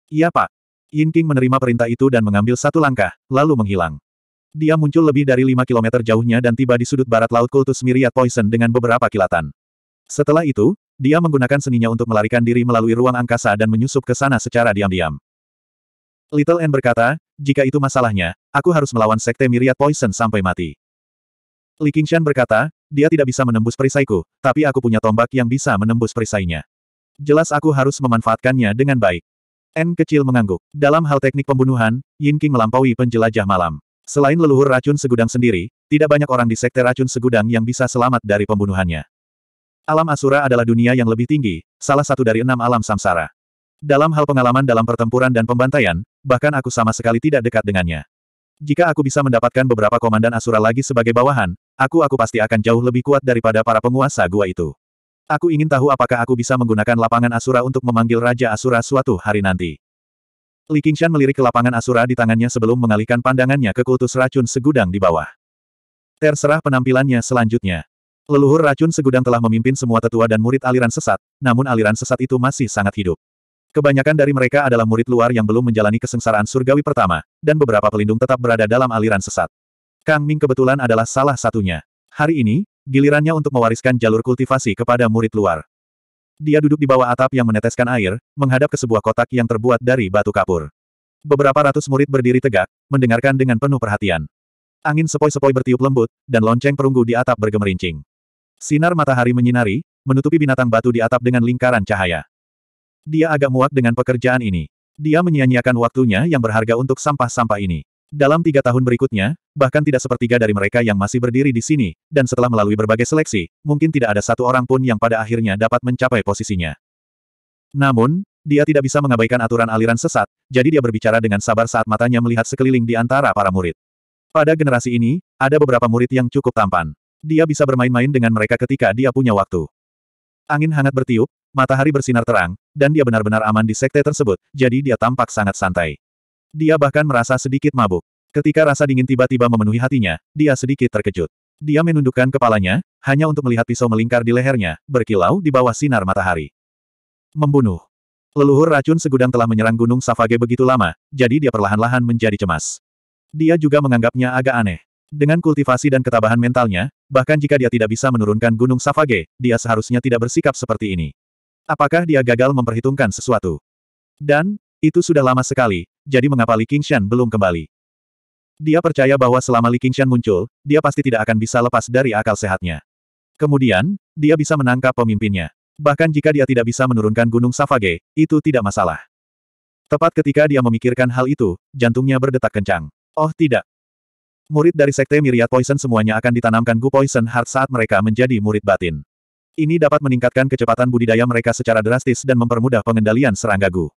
Iya pak. Yin King menerima perintah itu dan mengambil satu langkah, lalu menghilang. Dia muncul lebih dari 5 kilometer jauhnya dan tiba di sudut barat laut kultus Myriad Poison dengan beberapa kilatan. Setelah itu, dia menggunakan seninya untuk melarikan diri melalui ruang angkasa dan menyusup ke sana secara diam-diam. Little N berkata, jika itu masalahnya, aku harus melawan Sekte Myriad Poison sampai mati. Li Qingshan berkata, dia tidak bisa menembus perisaiku, tapi aku punya tombak yang bisa menembus perisainya. Jelas aku harus memanfaatkannya dengan baik. N kecil mengangguk. Dalam hal teknik pembunuhan, Yin King melampaui penjelajah malam. Selain leluhur racun segudang sendiri, tidak banyak orang di sekte racun segudang yang bisa selamat dari pembunuhannya. Alam Asura adalah dunia yang lebih tinggi, salah satu dari enam alam samsara. Dalam hal pengalaman dalam pertempuran dan pembantaian, bahkan aku sama sekali tidak dekat dengannya. Jika aku bisa mendapatkan beberapa komandan Asura lagi sebagai bawahan, aku aku pasti akan jauh lebih kuat daripada para penguasa gua itu. Aku ingin tahu apakah aku bisa menggunakan lapangan Asura untuk memanggil Raja Asura suatu hari nanti. Li Qingshan melirik ke lapangan Asura di tangannya sebelum mengalihkan pandangannya ke kultus racun segudang di bawah. Terserah penampilannya selanjutnya. Leluhur racun segudang telah memimpin semua tetua dan murid aliran sesat, namun aliran sesat itu masih sangat hidup. Kebanyakan dari mereka adalah murid luar yang belum menjalani kesengsaraan surgawi pertama, dan beberapa pelindung tetap berada dalam aliran sesat. Kang Ming kebetulan adalah salah satunya. Hari ini, gilirannya untuk mewariskan jalur kultivasi kepada murid luar. Dia duduk di bawah atap yang meneteskan air, menghadap ke sebuah kotak yang terbuat dari batu kapur. Beberapa ratus murid berdiri tegak, mendengarkan dengan penuh perhatian. Angin sepoi-sepoi bertiup lembut, dan lonceng perunggu di atap bergemerincing. Sinar matahari menyinari, menutupi binatang batu di atap dengan lingkaran cahaya. Dia agak muak dengan pekerjaan ini. Dia menyia-nyiakan waktunya yang berharga untuk sampah-sampah ini. Dalam tiga tahun berikutnya, bahkan tidak sepertiga dari mereka yang masih berdiri di sini, dan setelah melalui berbagai seleksi, mungkin tidak ada satu orang pun yang pada akhirnya dapat mencapai posisinya. Namun, dia tidak bisa mengabaikan aturan aliran sesat, jadi dia berbicara dengan sabar saat matanya melihat sekeliling di antara para murid. Pada generasi ini, ada beberapa murid yang cukup tampan. Dia bisa bermain-main dengan mereka ketika dia punya waktu. Angin hangat bertiup, matahari bersinar terang, dan dia benar-benar aman di sekte tersebut, jadi dia tampak sangat santai. Dia bahkan merasa sedikit mabuk. Ketika rasa dingin tiba-tiba memenuhi hatinya, dia sedikit terkejut. Dia menundukkan kepalanya, hanya untuk melihat pisau melingkar di lehernya, berkilau di bawah sinar matahari. Membunuh. Leluhur racun segudang telah menyerang Gunung Savage begitu lama, jadi dia perlahan-lahan menjadi cemas. Dia juga menganggapnya agak aneh. Dengan kultivasi dan ketabahan mentalnya, bahkan jika dia tidak bisa menurunkan Gunung Savage, dia seharusnya tidak bersikap seperti ini. Apakah dia gagal memperhitungkan sesuatu? Dan, itu sudah lama sekali, jadi mengapa Li Qingshan belum kembali? Dia percaya bahwa selama Li Qingshan muncul, dia pasti tidak akan bisa lepas dari akal sehatnya. Kemudian, dia bisa menangkap pemimpinnya. Bahkan jika dia tidak bisa menurunkan Gunung Savage, itu tidak masalah. Tepat ketika dia memikirkan hal itu, jantungnya berdetak kencang. Oh tidak. Murid dari Sekte Myriad Poison semuanya akan ditanamkan Gu Poison Heart saat mereka menjadi murid batin. Ini dapat meningkatkan kecepatan budidaya mereka secara drastis dan mempermudah pengendalian serangga Gu.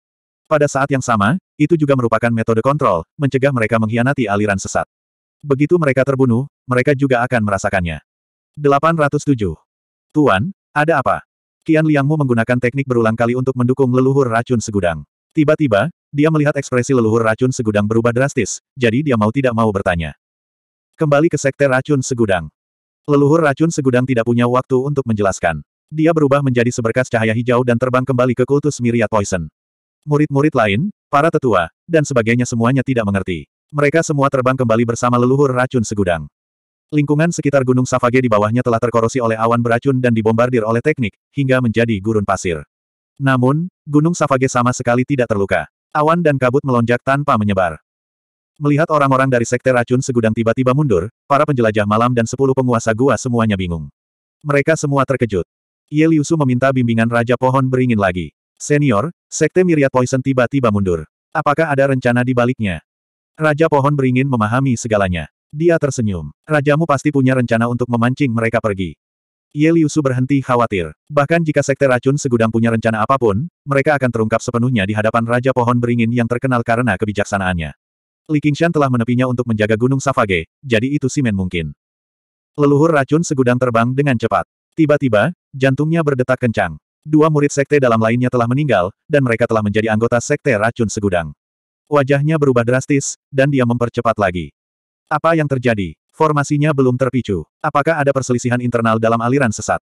Pada saat yang sama, itu juga merupakan metode kontrol, mencegah mereka mengkhianati aliran sesat. Begitu mereka terbunuh, mereka juga akan merasakannya. 807. Tuan, ada apa? Kian Liangmu menggunakan teknik berulang kali untuk mendukung leluhur racun segudang. Tiba-tiba, dia melihat ekspresi leluhur racun segudang berubah drastis, jadi dia mau tidak mau bertanya. Kembali ke sekte racun segudang. Leluhur racun segudang tidak punya waktu untuk menjelaskan. Dia berubah menjadi seberkas cahaya hijau dan terbang kembali ke kultus Myriad Poison. Murid-murid lain, para tetua, dan sebagainya semuanya tidak mengerti. Mereka semua terbang kembali bersama leluhur racun segudang. Lingkungan sekitar Gunung Savage di bawahnya telah terkorosi oleh awan beracun dan dibombardir oleh teknik, hingga menjadi gurun pasir. Namun, Gunung Savage sama sekali tidak terluka. Awan dan kabut melonjak tanpa menyebar. Melihat orang-orang dari sekte racun segudang tiba-tiba mundur, para penjelajah malam dan sepuluh penguasa gua semuanya bingung. Mereka semua terkejut. Ye Liusu meminta bimbingan Raja Pohon beringin lagi. Senior, Sekte Myriad Poison tiba-tiba mundur. Apakah ada rencana di baliknya? Raja Pohon beringin memahami segalanya. Dia tersenyum. Rajamu pasti punya rencana untuk memancing mereka pergi. Ye Liusu berhenti khawatir. Bahkan jika Sekte Racun segudang punya rencana apa pun, mereka akan terungkap sepenuhnya di hadapan Raja Pohon beringin yang terkenal karena kebijaksanaannya. Li Qingshan telah menepinya untuk menjaga Gunung Savage, jadi itu simen mungkin. Leluhur racun segudang terbang dengan cepat. Tiba-tiba, jantungnya berdetak kencang. Dua murid sekte dalam lainnya telah meninggal, dan mereka telah menjadi anggota sekte racun segudang. Wajahnya berubah drastis, dan dia mempercepat lagi. Apa yang terjadi? Formasinya belum terpicu. Apakah ada perselisihan internal dalam aliran sesat?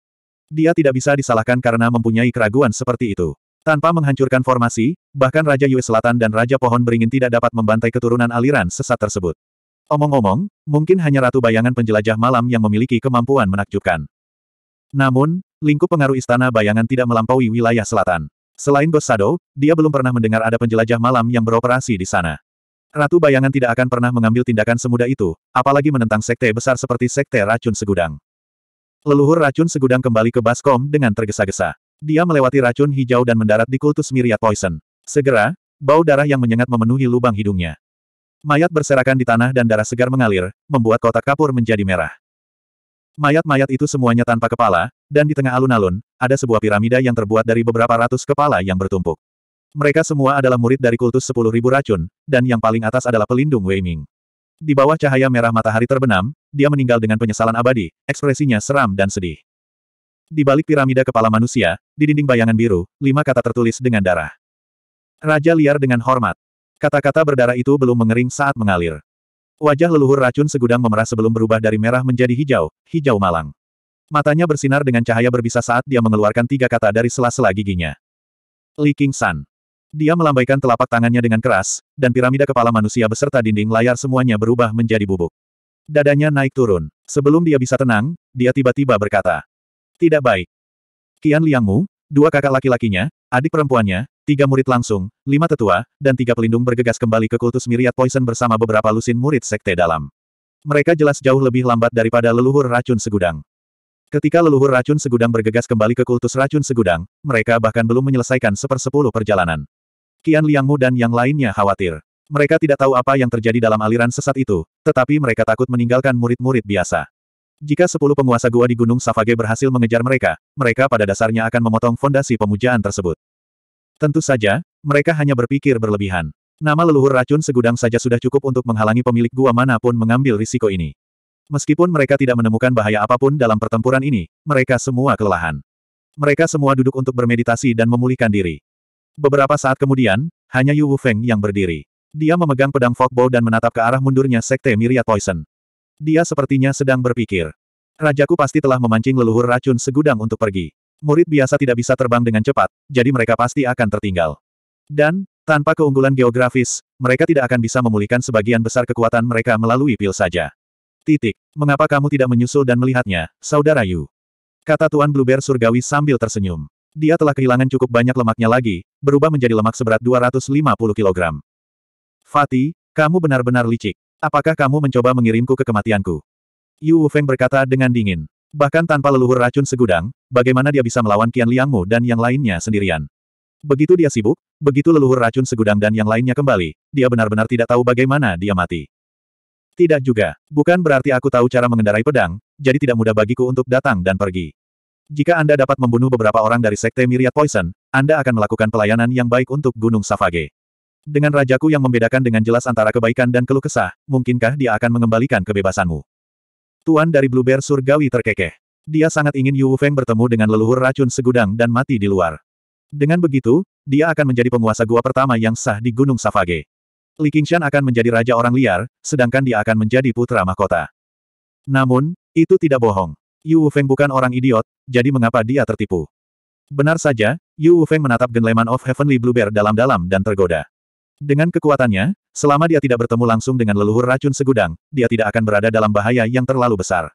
Dia tidak bisa disalahkan karena mempunyai keraguan seperti itu. Tanpa menghancurkan formasi, bahkan Raja Yue Selatan dan Raja Pohon Beringin tidak dapat membantai keturunan aliran sesat tersebut. Omong-omong, mungkin hanya Ratu Bayangan Penjelajah Malam yang memiliki kemampuan menakjubkan. Namun, lingkup pengaruh Istana Bayangan tidak melampaui wilayah selatan. Selain Ghost Shadow, dia belum pernah mendengar ada penjelajah malam yang beroperasi di sana. Ratu Bayangan tidak akan pernah mengambil tindakan semudah itu, apalagi menentang sekte besar seperti Sekte Racun Segudang. Leluhur Racun Segudang kembali ke Baskom dengan tergesa-gesa. Dia melewati racun hijau dan mendarat di kultus Myriad Poison. Segera, bau darah yang menyengat memenuhi lubang hidungnya. Mayat berserakan di tanah dan darah segar mengalir, membuat kotak kapur menjadi merah. Mayat-mayat itu semuanya tanpa kepala, dan di tengah alun-alun, ada sebuah piramida yang terbuat dari beberapa ratus kepala yang bertumpuk. Mereka semua adalah murid dari kultus sepuluh ribu racun, dan yang paling atas adalah pelindung Wei Ming. Di bawah cahaya merah matahari terbenam, dia meninggal dengan penyesalan abadi, ekspresinya seram dan sedih. Di balik piramida kepala manusia, di dinding bayangan biru, lima kata tertulis dengan darah. Raja liar dengan hormat. Kata-kata berdarah itu belum mengering saat mengalir. Wajah leluhur racun segudang memerah sebelum berubah dari merah menjadi hijau, hijau malang. Matanya bersinar dengan cahaya berbisa saat dia mengeluarkan tiga kata dari sela-sela giginya. Li King San. Dia melambaikan telapak tangannya dengan keras, dan piramida kepala manusia beserta dinding layar semuanya berubah menjadi bubuk. Dadanya naik turun. Sebelum dia bisa tenang, dia tiba-tiba berkata. Tidak baik. Kian Liangmu, dua kakak laki-lakinya, adik perempuannya, tiga murid langsung, lima tetua, dan tiga pelindung bergegas kembali ke kultus Myriad Poison bersama beberapa lusin murid sekte dalam. Mereka jelas jauh lebih lambat daripada leluhur racun segudang. Ketika leluhur racun segudang bergegas kembali ke kultus racun segudang, mereka bahkan belum menyelesaikan sepersepuluh perjalanan. Kian Liangmu dan yang lainnya khawatir. Mereka tidak tahu apa yang terjadi dalam aliran sesat itu, tetapi mereka takut meninggalkan murid-murid biasa. Jika sepuluh penguasa gua di Gunung Savage berhasil mengejar mereka, mereka pada dasarnya akan memotong fondasi pemujaan tersebut. Tentu saja, mereka hanya berpikir berlebihan. Nama leluhur racun segudang saja sudah cukup untuk menghalangi pemilik gua mana pun mengambil risiko ini. Meskipun mereka tidak menemukan bahaya apa pun dalam pertempuran ini, mereka semua kelelahan. Mereka semua duduk untuk bermeditasi dan memulihkan diri. Beberapa saat kemudian, hanya Yu Wufeng yang berdiri. Dia memegang pedang Fogbow dan menatap ke arah mundurnya Sekte Myriad Poison. Dia sepertinya sedang berpikir. Rajaku pasti telah memancing leluhur racun segudang untuk pergi. Murid biasa tidak bisa terbang dengan cepat, jadi mereka pasti akan tertinggal. Dan, tanpa keunggulan geografis, mereka tidak akan bisa memulihkan sebagian besar kekuatan mereka melalui pil saja. Titik. Mengapa kamu tidak menyusul dan melihatnya, saudara Yu? Kata Tuan Bluebear surgawi sambil tersenyum. Dia telah kehilangan cukup banyak lemaknya lagi, berubah menjadi lemak seberat 250 kg. Fatih, kamu benar-benar licik. Apakah kamu mencoba mengirimku ke kematianku? Yu Wufeng berkata dengan dingin. Bahkan tanpa leluhur racun segudang, bagaimana dia bisa melawan Qian Liangmu dan yang lainnya sendirian? Begitu dia sibuk, begitu leluhur racun segudang dan yang lainnya kembali, dia benar-benar tidak tahu bagaimana dia mati. Tidak juga, bukan berarti aku tahu cara mengendarai pedang, jadi tidak mudah bagiku untuk datang dan pergi. Jika Anda dapat membunuh beberapa orang dari Sekte Myriad Poison, Anda akan melakukan pelayanan yang baik untuk Gunung Savage. Dengan rajaku yang membedakan dengan jelas antara kebaikan dan keluh kesah, mungkinkah dia akan mengembalikan kebebasanmu? Tuan dari Blue Bear surgawi terkekeh. Dia sangat ingin Yu Feng bertemu dengan leluhur racun segudang dan mati di luar. Dengan begitu, dia akan menjadi penguasa gua pertama yang sah di Gunung Savage. Li Qingshan akan menjadi raja orang liar, sedangkan dia akan menjadi putra mahkota. Namun, itu tidak bohong. Yu Feng bukan orang idiot, jadi mengapa dia tertipu? Benar saja, Yu Feng menatap Genleman of Heavenly Blue Bear dalam-dalam dan tergoda. Dengan kekuatannya, selama dia tidak bertemu langsung dengan leluhur racun segudang, dia tidak akan berada dalam bahaya yang terlalu besar.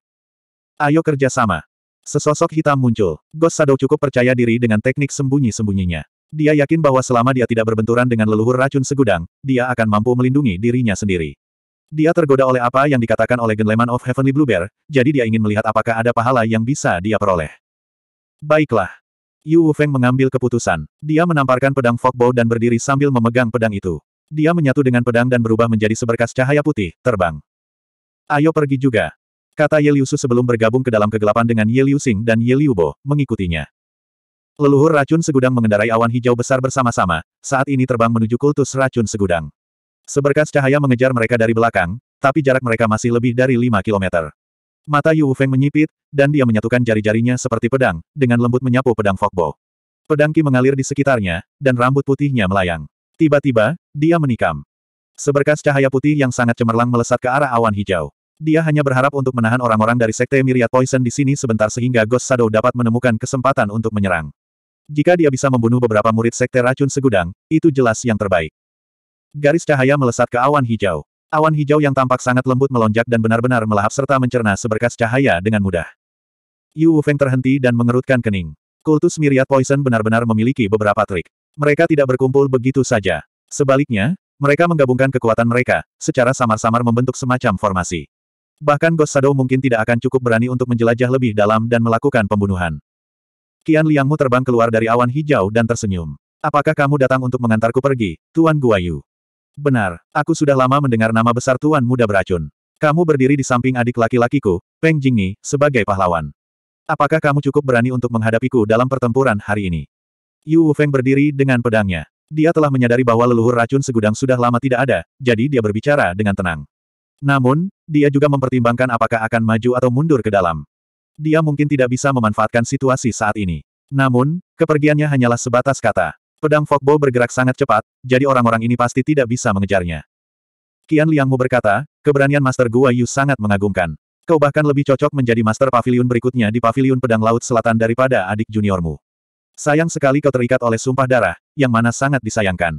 Ayo kerja sama. Sesosok hitam muncul. Ghost Shadow cukup percaya diri dengan teknik sembunyi-sembunyinya. Dia yakin bahwa selama dia tidak berbenturan dengan leluhur racun segudang, dia akan mampu melindungi dirinya sendiri. Dia tergoda oleh apa yang dikatakan oleh Genleman of Heavenly Blue Bear, jadi dia ingin melihat apakah ada pahala yang bisa dia peroleh. Baiklah. Yu Wufeng mengambil keputusan. Dia menamparkan pedang Fogbow dan berdiri sambil memegang pedang itu. Dia menyatu dengan pedang dan berubah menjadi seberkas cahaya putih, terbang. Ayo pergi juga. Kata Ye Liusu sebelum bergabung ke dalam kegelapan dengan Ye Liu dan Ye Liu Bo, mengikutinya. Leluhur racun segudang mengendarai awan hijau besar bersama-sama, saat ini terbang menuju kultus racun segudang. Seberkas cahaya mengejar mereka dari belakang, tapi jarak mereka masih lebih dari 5 kilometer. Mata Yu Feng menyipit, dan dia menyatukan jari-jarinya seperti pedang, dengan lembut menyapu pedang Fogbo. Pedang Ki mengalir di sekitarnya, dan rambut putihnya melayang. Tiba-tiba, dia menikam. Seberkas cahaya putih yang sangat cemerlang melesat ke arah awan hijau. Dia hanya berharap untuk menahan orang-orang dari Sekte Myriad Poison di sini sebentar sehingga Ghost Shadow dapat menemukan kesempatan untuk menyerang. Jika dia bisa membunuh beberapa murid Sekte Racun Segudang, itu jelas yang terbaik. Garis cahaya melesat ke awan hijau. Awan hijau yang tampak sangat lembut melonjak dan benar-benar melahap serta mencerna seberkas cahaya dengan mudah. Yu Feng terhenti dan mengerutkan kening. Kultus Myriad Poison benar-benar memiliki beberapa trik. Mereka tidak berkumpul begitu saja. Sebaliknya, mereka menggabungkan kekuatan mereka, secara samar-samar membentuk semacam formasi. Bahkan Ghost Shadow mungkin tidak akan cukup berani untuk menjelajah lebih dalam dan melakukan pembunuhan. Kian Liangmu terbang keluar dari awan hijau dan tersenyum. Apakah kamu datang untuk mengantarku pergi, Tuan Guayu? Benar, aku sudah lama mendengar nama besar Tuan Muda Beracun. Kamu berdiri di samping adik laki-lakiku, Peng Jingni, sebagai pahlawan. Apakah kamu cukup berani untuk menghadapiku dalam pertempuran hari ini? Yu Feng berdiri dengan pedangnya. Dia telah menyadari bahwa leluhur racun segudang sudah lama tidak ada, jadi dia berbicara dengan tenang. Namun, dia juga mempertimbangkan apakah akan maju atau mundur ke dalam. Dia mungkin tidak bisa memanfaatkan situasi saat ini. Namun, kepergiannya hanyalah sebatas kata. Pedang Fogbo bergerak sangat cepat, jadi orang-orang ini pasti tidak bisa mengejarnya. Kian Liangmu berkata, keberanian Master Gua Yu sangat mengagumkan. Kau bahkan lebih cocok menjadi Master Pavilion berikutnya di Pavilion Pedang Laut Selatan daripada adik juniormu. Sayang sekali kau terikat oleh sumpah darah, yang mana sangat disayangkan.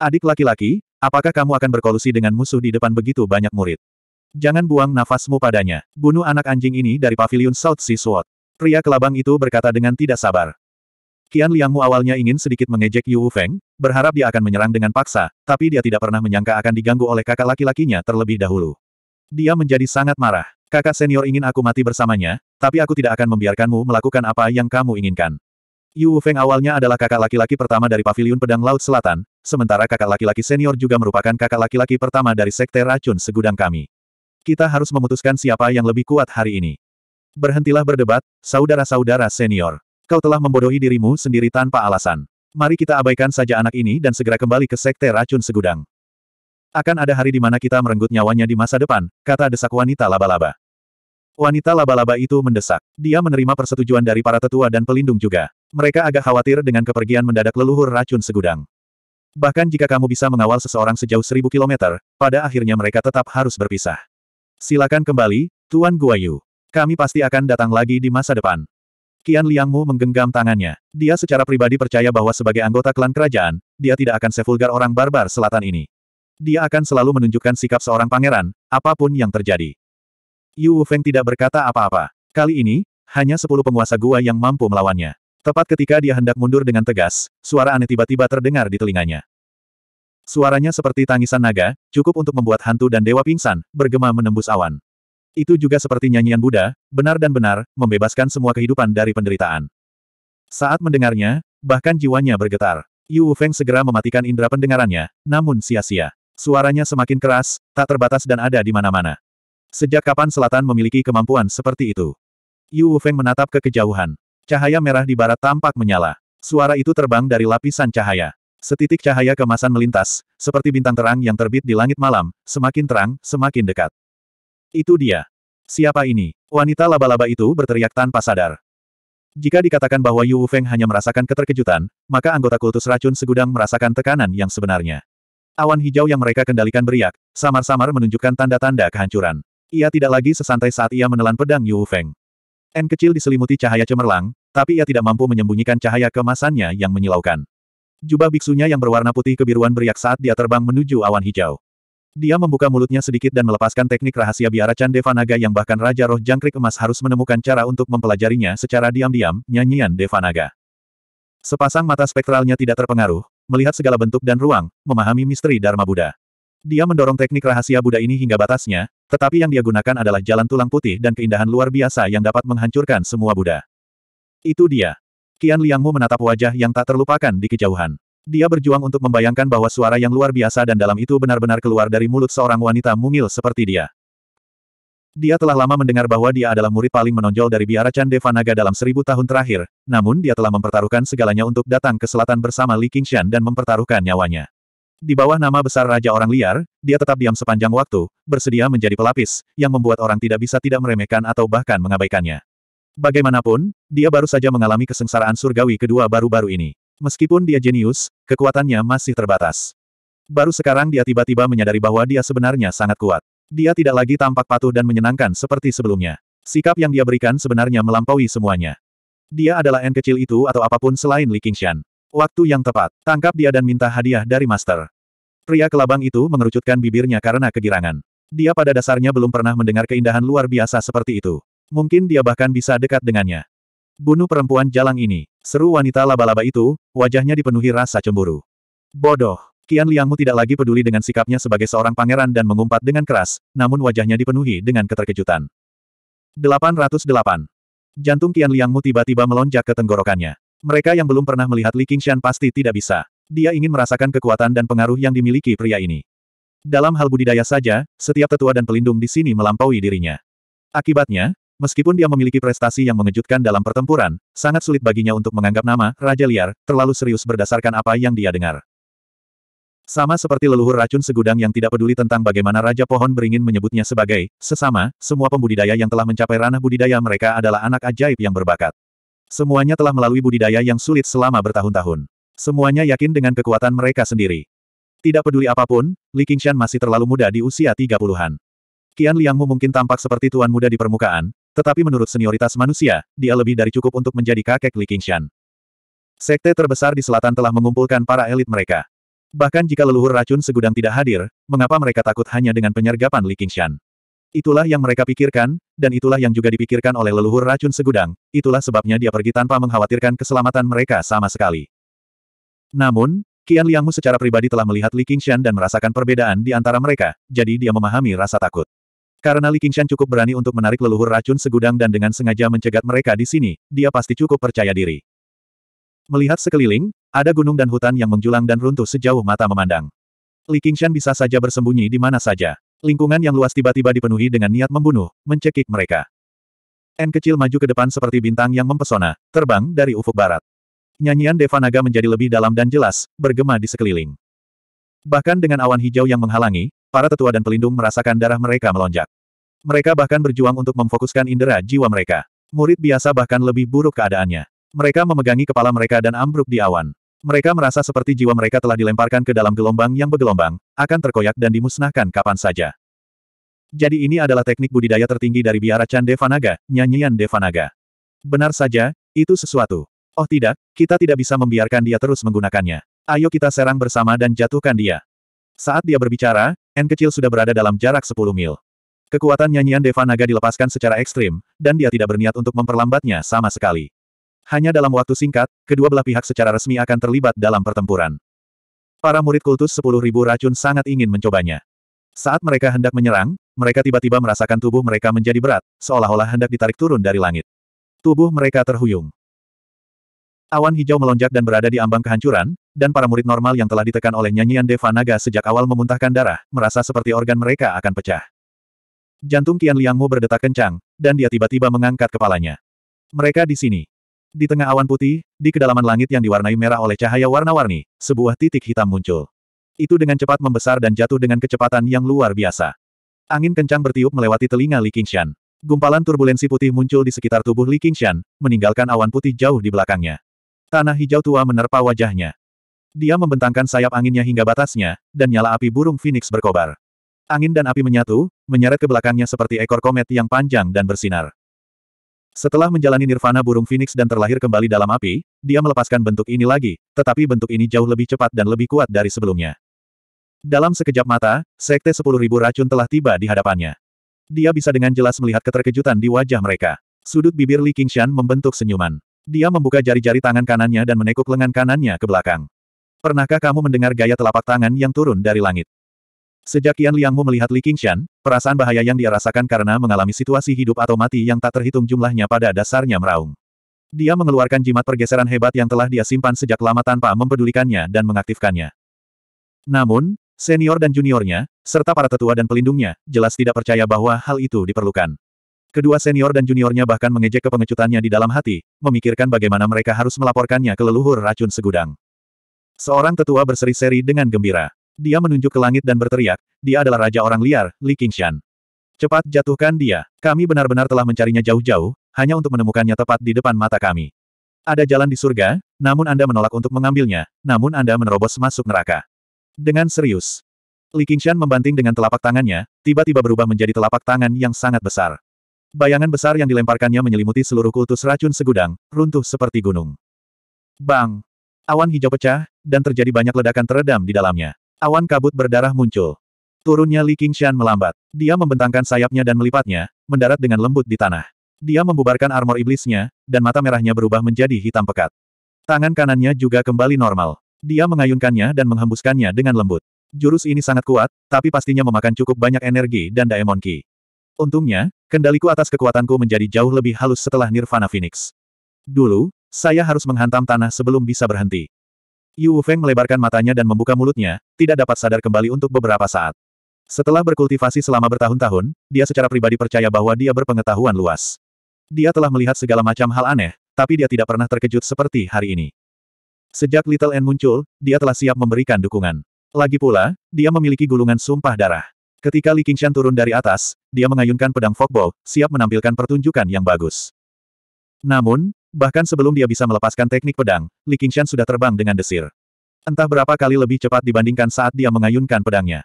Adik laki-laki, apakah kamu akan berkolusi dengan musuh di depan begitu banyak murid? Jangan buang nafasmu padanya. Bunuh anak anjing ini dari Pavilion South Sea Sword. Pria kelabang itu berkata dengan tidak sabar. Kian Liangmu awalnya ingin sedikit mengejek Yu Feng, berharap dia akan menyerang dengan paksa, tapi dia tidak pernah menyangka akan diganggu oleh kakak laki-lakinya terlebih dahulu. Dia menjadi sangat marah. Kakak senior ingin aku mati bersamanya, tapi aku tidak akan membiarkanmu melakukan apa yang kamu inginkan. Yu Feng awalnya adalah kakak laki-laki pertama dari Pavilion Pedang Laut Selatan, sementara kakak laki-laki senior juga merupakan kakak laki-laki pertama dari Sekte Racun Segudang kami. Kita harus memutuskan siapa yang lebih kuat hari ini. Berhentilah berdebat, saudara-saudara senior. Kau telah membodohi dirimu sendiri tanpa alasan. Mari kita abaikan saja anak ini dan segera kembali ke Sekte Racun Segudang. Akan ada hari di mana kita merenggut nyawanya di masa depan, kata desak wanita laba-laba. Wanita laba-laba itu mendesak. Dia menerima persetujuan dari para tetua dan pelindung juga. Mereka agak khawatir dengan kepergian mendadak leluhur racun segudang. Bahkan jika kamu bisa mengawal seseorang sejauh seribu kilometer, pada akhirnya mereka tetap harus berpisah. Silakan kembali, Tuan Guayu. Kami pasti akan datang lagi di masa depan. Kian Liangmu menggenggam tangannya. Dia secara pribadi percaya bahwa sebagai anggota klan kerajaan, dia tidak akan sevulgar orang barbar selatan ini. Dia akan selalu menunjukkan sikap seorang pangeran, apa pun yang terjadi. Yu Feng tidak berkata apa-apa. Kali ini, hanya sepuluh penguasa gua yang mampu melawannya. Tepat ketika dia hendak mundur dengan tegas, suara aneh tiba-tiba terdengar di telinganya. Suaranya seperti tangisan naga, cukup untuk membuat hantu dan dewa pingsan, bergema menembus awan. Itu juga seperti nyanyian Buddha, benar dan benar, membebaskan semua kehidupan dari penderitaan. Saat mendengarnya, bahkan jiwanya bergetar. Yu Feng segera mematikan indera pendengarannya, namun sia-sia. Suaranya semakin keras, tak terbatas dan ada di mana-mana. Sejak kapan selatan memiliki kemampuan seperti itu? Yu Feng menatap ke kejauhan. Cahaya merah di barat tampak menyala. Suara itu terbang dari lapisan cahaya. Setitik cahaya kemasan melintas, seperti bintang terang yang terbit di langit malam, semakin terang, semakin dekat. Itu dia. Siapa ini? Wanita laba-laba itu berteriak tanpa sadar. Jika dikatakan bahwa Yu Feng hanya merasakan keterkejutan, maka anggota kultus racun segudang merasakan tekanan yang sebenarnya. Awan hijau yang mereka kendalikan beriak, samar-samar menunjukkan tanda-tanda kehancuran. Ia tidak lagi sesantai saat ia menelan pedang Yu Feng. N kecil diselimuti cahaya cemerlang, tapi ia tidak mampu menyembunyikan cahaya kemasannya yang menyilaukan. Jubah biksunya yang berwarna putih kebiruan beriak saat dia terbang menuju awan hijau. Dia membuka mulutnya sedikit dan melepaskan teknik rahasia biara Chan Devanaga yang bahkan Raja Roh Jangkrik Emas harus menemukan cara untuk mempelajarinya secara diam-diam, nyanyian Devanaga. Sepasang mata spektralnya tidak terpengaruh, melihat segala bentuk dan ruang, memahami misteri Dharma Buddha. Dia mendorong teknik rahasia Buddha ini hingga batasnya, tetapi yang dia gunakan adalah jalan tulang putih dan keindahan luar biasa yang dapat menghancurkan semua Buddha. Itu dia. Kian Liangmu menatap wajah yang tak terlupakan di kejauhan. Dia berjuang untuk membayangkan bahwa suara yang luar biasa dan dalam itu benar-benar keluar dari mulut seorang wanita mungil seperti dia. Dia telah lama mendengar bahwa dia adalah murid paling menonjol dari biara Chan Devanaga dalam seribu tahun terakhir, namun dia telah mempertaruhkan segalanya untuk datang ke selatan bersama Li Qingshan dan mempertaruhkan nyawanya. Di bawah nama besar Raja Orang Liar, dia tetap diam sepanjang waktu, bersedia menjadi pelapis, yang membuat orang tidak bisa tidak meremehkan atau bahkan mengabaikannya. Bagaimanapun, dia baru saja mengalami kesengsaraan surgawi kedua baru-baru ini. Meskipun dia jenius, kekuatannya masih terbatas. Baru sekarang dia tiba-tiba menyadari bahwa dia sebenarnya sangat kuat. Dia tidak lagi tampak patuh dan menyenangkan seperti sebelumnya. Sikap yang dia berikan sebenarnya melampaui semuanya. Dia adalah N kecil itu atau apa pun selain Li Qingshan. Waktu yang tepat, tangkap dia dan minta hadiah dari Master. Pria kelabang itu mengerucutkan bibirnya karena kegirangan. Dia pada dasarnya belum pernah mendengar keindahan luar biasa seperti itu. Mungkin dia bahkan bisa dekat dengannya. Bunuh perempuan jalang ini. Seru wanita laba-laba itu, wajahnya dipenuhi rasa cemburu. Bodoh. Kian Liangmu tidak lagi peduli dengan sikapnya sebagai seorang pangeran dan mengumpat dengan keras, namun wajahnya dipenuhi dengan keterkejutan. 808. Jantung Kian Liangmu tiba-tiba melonjak ke tenggorokannya. Mereka yang belum pernah melihat Li Qingshan pasti tidak bisa. Dia ingin merasakan kekuatan dan pengaruh yang dimiliki pria ini. Dalam hal budidaya saja, setiap tetua dan pelindung di sini melampaui dirinya. Akibatnya, meskipun dia memiliki prestasi yang mengejutkan dalam pertempuran, sangat sulit baginya untuk menganggap nama Raja Liar terlalu serius berdasarkan apa yang dia dengar. Sama seperti leluhur racun segudang yang tidak peduli tentang bagaimana Raja Pohon beringin menyebutnya sebagai sesama, semua pembudidaya yang telah mencapai ranah budidaya mereka adalah anak ajaib yang berbakat. Semuanya telah melalui budidaya yang sulit selama bertahun-tahun. Semuanya yakin dengan kekuatan mereka sendiri. Tidak peduli apa pun, Li Qingshan masih terlalu muda di usia 30-an. Kian Liangmu mungkin tampak seperti tuan muda di permukaan, tetapi menurut senioritas manusia, dia lebih dari cukup untuk menjadi kakek Li Qingshan. Sekte terbesar di selatan telah mengumpulkan para elit mereka. Bahkan jika leluhur racun segudang tidak hadir, mengapa mereka takut hanya dengan penyergapan Li Qingshan? Itulah yang mereka pikirkan, dan itulah yang juga dipikirkan oleh leluhur racun segudang, itulah sebabnya dia pergi tanpa mengkhawatirkan keselamatan mereka sama sekali. Namun, Kian Liangmu secara pribadi telah melihat Li Qingshan dan merasakan perbedaan di antara mereka, jadi dia memahami rasa takut. Karena Li Qingshan cukup berani untuk menarik leluhur racun segudang dan dengan sengaja mencegat mereka di sini, dia pasti cukup percaya diri. Melihat sekeliling, ada gunung dan hutan yang menjulang dan runtuh sejauh mata memandang. Li Qingshan bisa saja bersembunyi di mana saja. Lingkungan yang luas tiba-tiba dipenuhi dengan niat membunuh, mencekik mereka. N kecil maju ke depan seperti bintang yang mempesona, terbang dari ufuk barat. Nyanyian Devanaga menjadi lebih dalam dan jelas, bergema di sekeliling. Bahkan dengan awan hijau yang menghalangi, para tetua dan pelindung merasakan darah mereka melonjak. Mereka bahkan berjuang untuk memfokuskan indera jiwa mereka. Murid biasa bahkan lebih buruk keadaannya. Mereka memegangi kepala mereka dan ambruk di awan. Mereka merasa seperti jiwa mereka telah dilemparkan ke dalam gelombang yang bergelombang, akan terkoyak dan dimusnahkan kapan saja. Jadi ini adalah teknik budidaya tertinggi dari biara Chan Devanaga, nyanyian Devanaga. Benar saja, itu sesuatu. Oh tidak, kita tidak bisa membiarkan dia terus menggunakannya. Ayo kita serang bersama dan jatuhkan dia. Saat dia berbicara, N kecil sudah berada dalam jarak 10 mil. Kekuatan nyanyian Deva Naga dilepaskan secara ekstrim, dan dia tidak berniat untuk memperlambatnya sama sekali. Hanya dalam waktu singkat, kedua belah pihak secara resmi akan terlibat dalam pertempuran. Para murid kultus 10.000 racun sangat ingin mencobanya. Saat mereka hendak menyerang, mereka tiba-tiba merasakan tubuh mereka menjadi berat, seolah-olah hendak ditarik turun dari langit. Tubuh mereka terhuyung. Awan hijau melonjak dan berada di ambang kehancuran, dan para murid normal yang telah ditekan oleh nyanyian Deva Naga sejak awal memuntahkan darah, merasa seperti organ mereka akan pecah. Jantung Kian Liangmu berdetak kencang, dan dia tiba-tiba mengangkat kepalanya. Mereka di sini. Di tengah awan putih, di kedalaman langit yang diwarnai merah oleh cahaya warna-warni, sebuah titik hitam muncul. Itu dengan cepat membesar dan jatuh dengan kecepatan yang luar biasa. Angin kencang bertiup melewati telinga Li Qingshan. Gumpalan turbulensi putih muncul di sekitar tubuh Li Qingshan, meninggalkan awan putih jauh di belakangnya. Tanah hijau tua menerpa wajahnya. Dia membentangkan sayap anginnya hingga batasnya, dan nyala api burung Phoenix berkobar. Angin dan api menyatu, menyeret ke belakangnya seperti ekor komet yang panjang dan bersinar. Setelah menjalani nirvana burung Phoenix dan terlahir kembali dalam api, dia melepaskan bentuk ini lagi, tetapi bentuk ini jauh lebih cepat dan lebih kuat dari sebelumnya. Dalam sekejap mata, Sekte sepuluh ribu racun telah tiba di hadapannya. Dia bisa dengan jelas melihat keterkejutan di wajah mereka. Sudut bibir Li Qingshan membentuk senyuman. Dia membuka jari-jari tangan kanannya dan menekuk lengan kanannya ke belakang. Pernahkah kamu mendengar gaya telapak tangan yang turun dari langit? Sejak Qian Liangmu melihat Li Qingshan, perasaan bahaya yang dia rasakan karena mengalami situasi hidup atau mati yang tak terhitung jumlahnya pada dasarnya meraung. Dia mengeluarkan jimat pergeseran hebat yang telah dia simpan sejak lama tanpa mempedulikannya dan mengaktifkannya. Namun, senior dan juniornya, serta para tetua dan pelindungnya, jelas tidak percaya bahwa hal itu diperlukan. Kedua senior dan juniornya bahkan mengejek kepengecutannya di dalam hati, memikirkan bagaimana mereka harus melaporkannya ke leluhur racun segudang. Seorang tetua berseri-seri dengan gembira. Dia menunjuk ke langit dan berteriak, dia adalah raja orang liar, Li Qingshan. Cepat jatuhkan dia, kami benar-benar telah mencarinya jauh-jauh, hanya untuk menemukannya tepat di depan mata kami. Ada jalan di surga, namun Anda menolak untuk mengambilnya, namun Anda menerobos masuk neraka. Dengan serius. Li Qingshan membanting dengan telapak tangannya, tiba-tiba berubah menjadi telapak tangan yang sangat besar. Bayangan besar yang dilemparkannya menyelimuti seluruh kultus racun segudang, runtuh seperti gunung. Bang! Awan hijau pecah, dan terjadi banyak ledakan teredam di dalamnya. Awan kabut berdarah muncul. Turunnya Li Qingshan melambat. Dia membentangkan sayapnya dan melipatnya, mendarat dengan lembut di tanah. Dia membubarkan armor iblisnya, dan mata merahnya berubah menjadi hitam pekat. Tangan kanannya juga kembali normal. Dia mengayunkannya dan menghembuskannya dengan lembut. Jurus ini sangat kuat, tapi pastinya memakan cukup banyak energi dan Daemon Ki. Untungnya, kendaliku atas kekuatanku menjadi jauh lebih halus setelah Nirvana Phoenix. Dulu, saya harus menghantam tanah sebelum bisa berhenti. Yu Feng melebarkan matanya dan membuka mulutnya, tidak dapat sadar kembali untuk beberapa saat. Setelah berkultivasi selama bertahun-tahun, dia secara pribadi percaya bahwa dia berpengetahuan luas. Dia telah melihat segala macam hal aneh, tapi dia tidak pernah terkejut seperti hari ini. Sejak Little N muncul, dia telah siap memberikan dukungan. Lagi pula, dia memiliki gulungan sumpah darah. Ketika Li Qingshan turun dari atas, dia mengayunkan pedang Fogbow, siap menampilkan pertunjukan yang bagus. Namun, Bahkan sebelum dia bisa melepaskan teknik pedang, Li Qingshan sudah terbang dengan desir. Entah berapa kali lebih cepat dibandingkan saat dia mengayunkan pedangnya.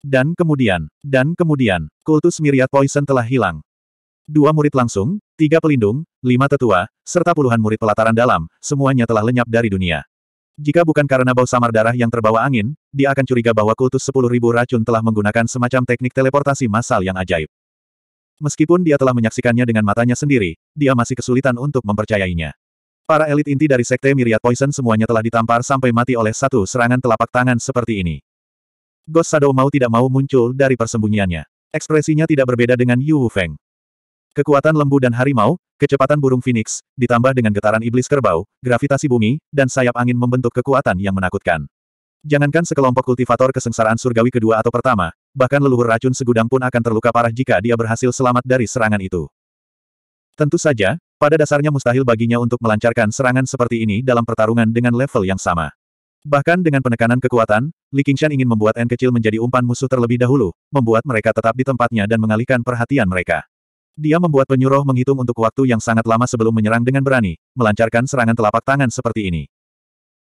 Dan kemudian, dan kemudian, kultus Myriad Poison telah hilang. Dua murid langsung, tiga pelindung, lima tetua, serta puluhan murid pelataran dalam, semuanya telah lenyap dari dunia. Jika bukan karena bau samar darah yang terbawa angin, dia akan curiga bahwa kultus sepuluh ribu racun telah menggunakan semacam teknik teleportasi massal yang ajaib. Meskipun dia telah menyaksikannya dengan matanya sendiri, dia masih kesulitan untuk mempercayainya. Para elit inti dari Sekte Myriad Poison semuanya telah ditampar sampai mati oleh satu serangan telapak tangan seperti ini. Ghost Shadow mau tidak mau muncul dari persembunyiannya. Ekspresinya tidak berbeda dengan Yu Feng. Kekuatan lembu dan harimau, kecepatan burung phoenix, ditambah dengan getaran iblis kerbau, gravitasi bumi, dan sayap angin membentuk kekuatan yang menakutkan. Jangankan sekelompok kultivator kesengsaraan surgawi kedua atau pertama, bahkan leluhur racun segudang pun akan terluka parah jika dia berhasil selamat dari serangan itu. Tentu saja, pada dasarnya mustahil baginya untuk melancarkan serangan seperti ini dalam pertarungan dengan level yang sama. Bahkan dengan penekanan kekuatan, Li Qingshan ingin membuat N kecil menjadi umpan musuh terlebih dahulu, membuat mereka tetap di tempatnya dan mengalihkan perhatian mereka. Dia membuat penyuruh menghitung untuk waktu yang sangat lama sebelum menyerang dengan berani, melancarkan serangan telapak tangan seperti ini.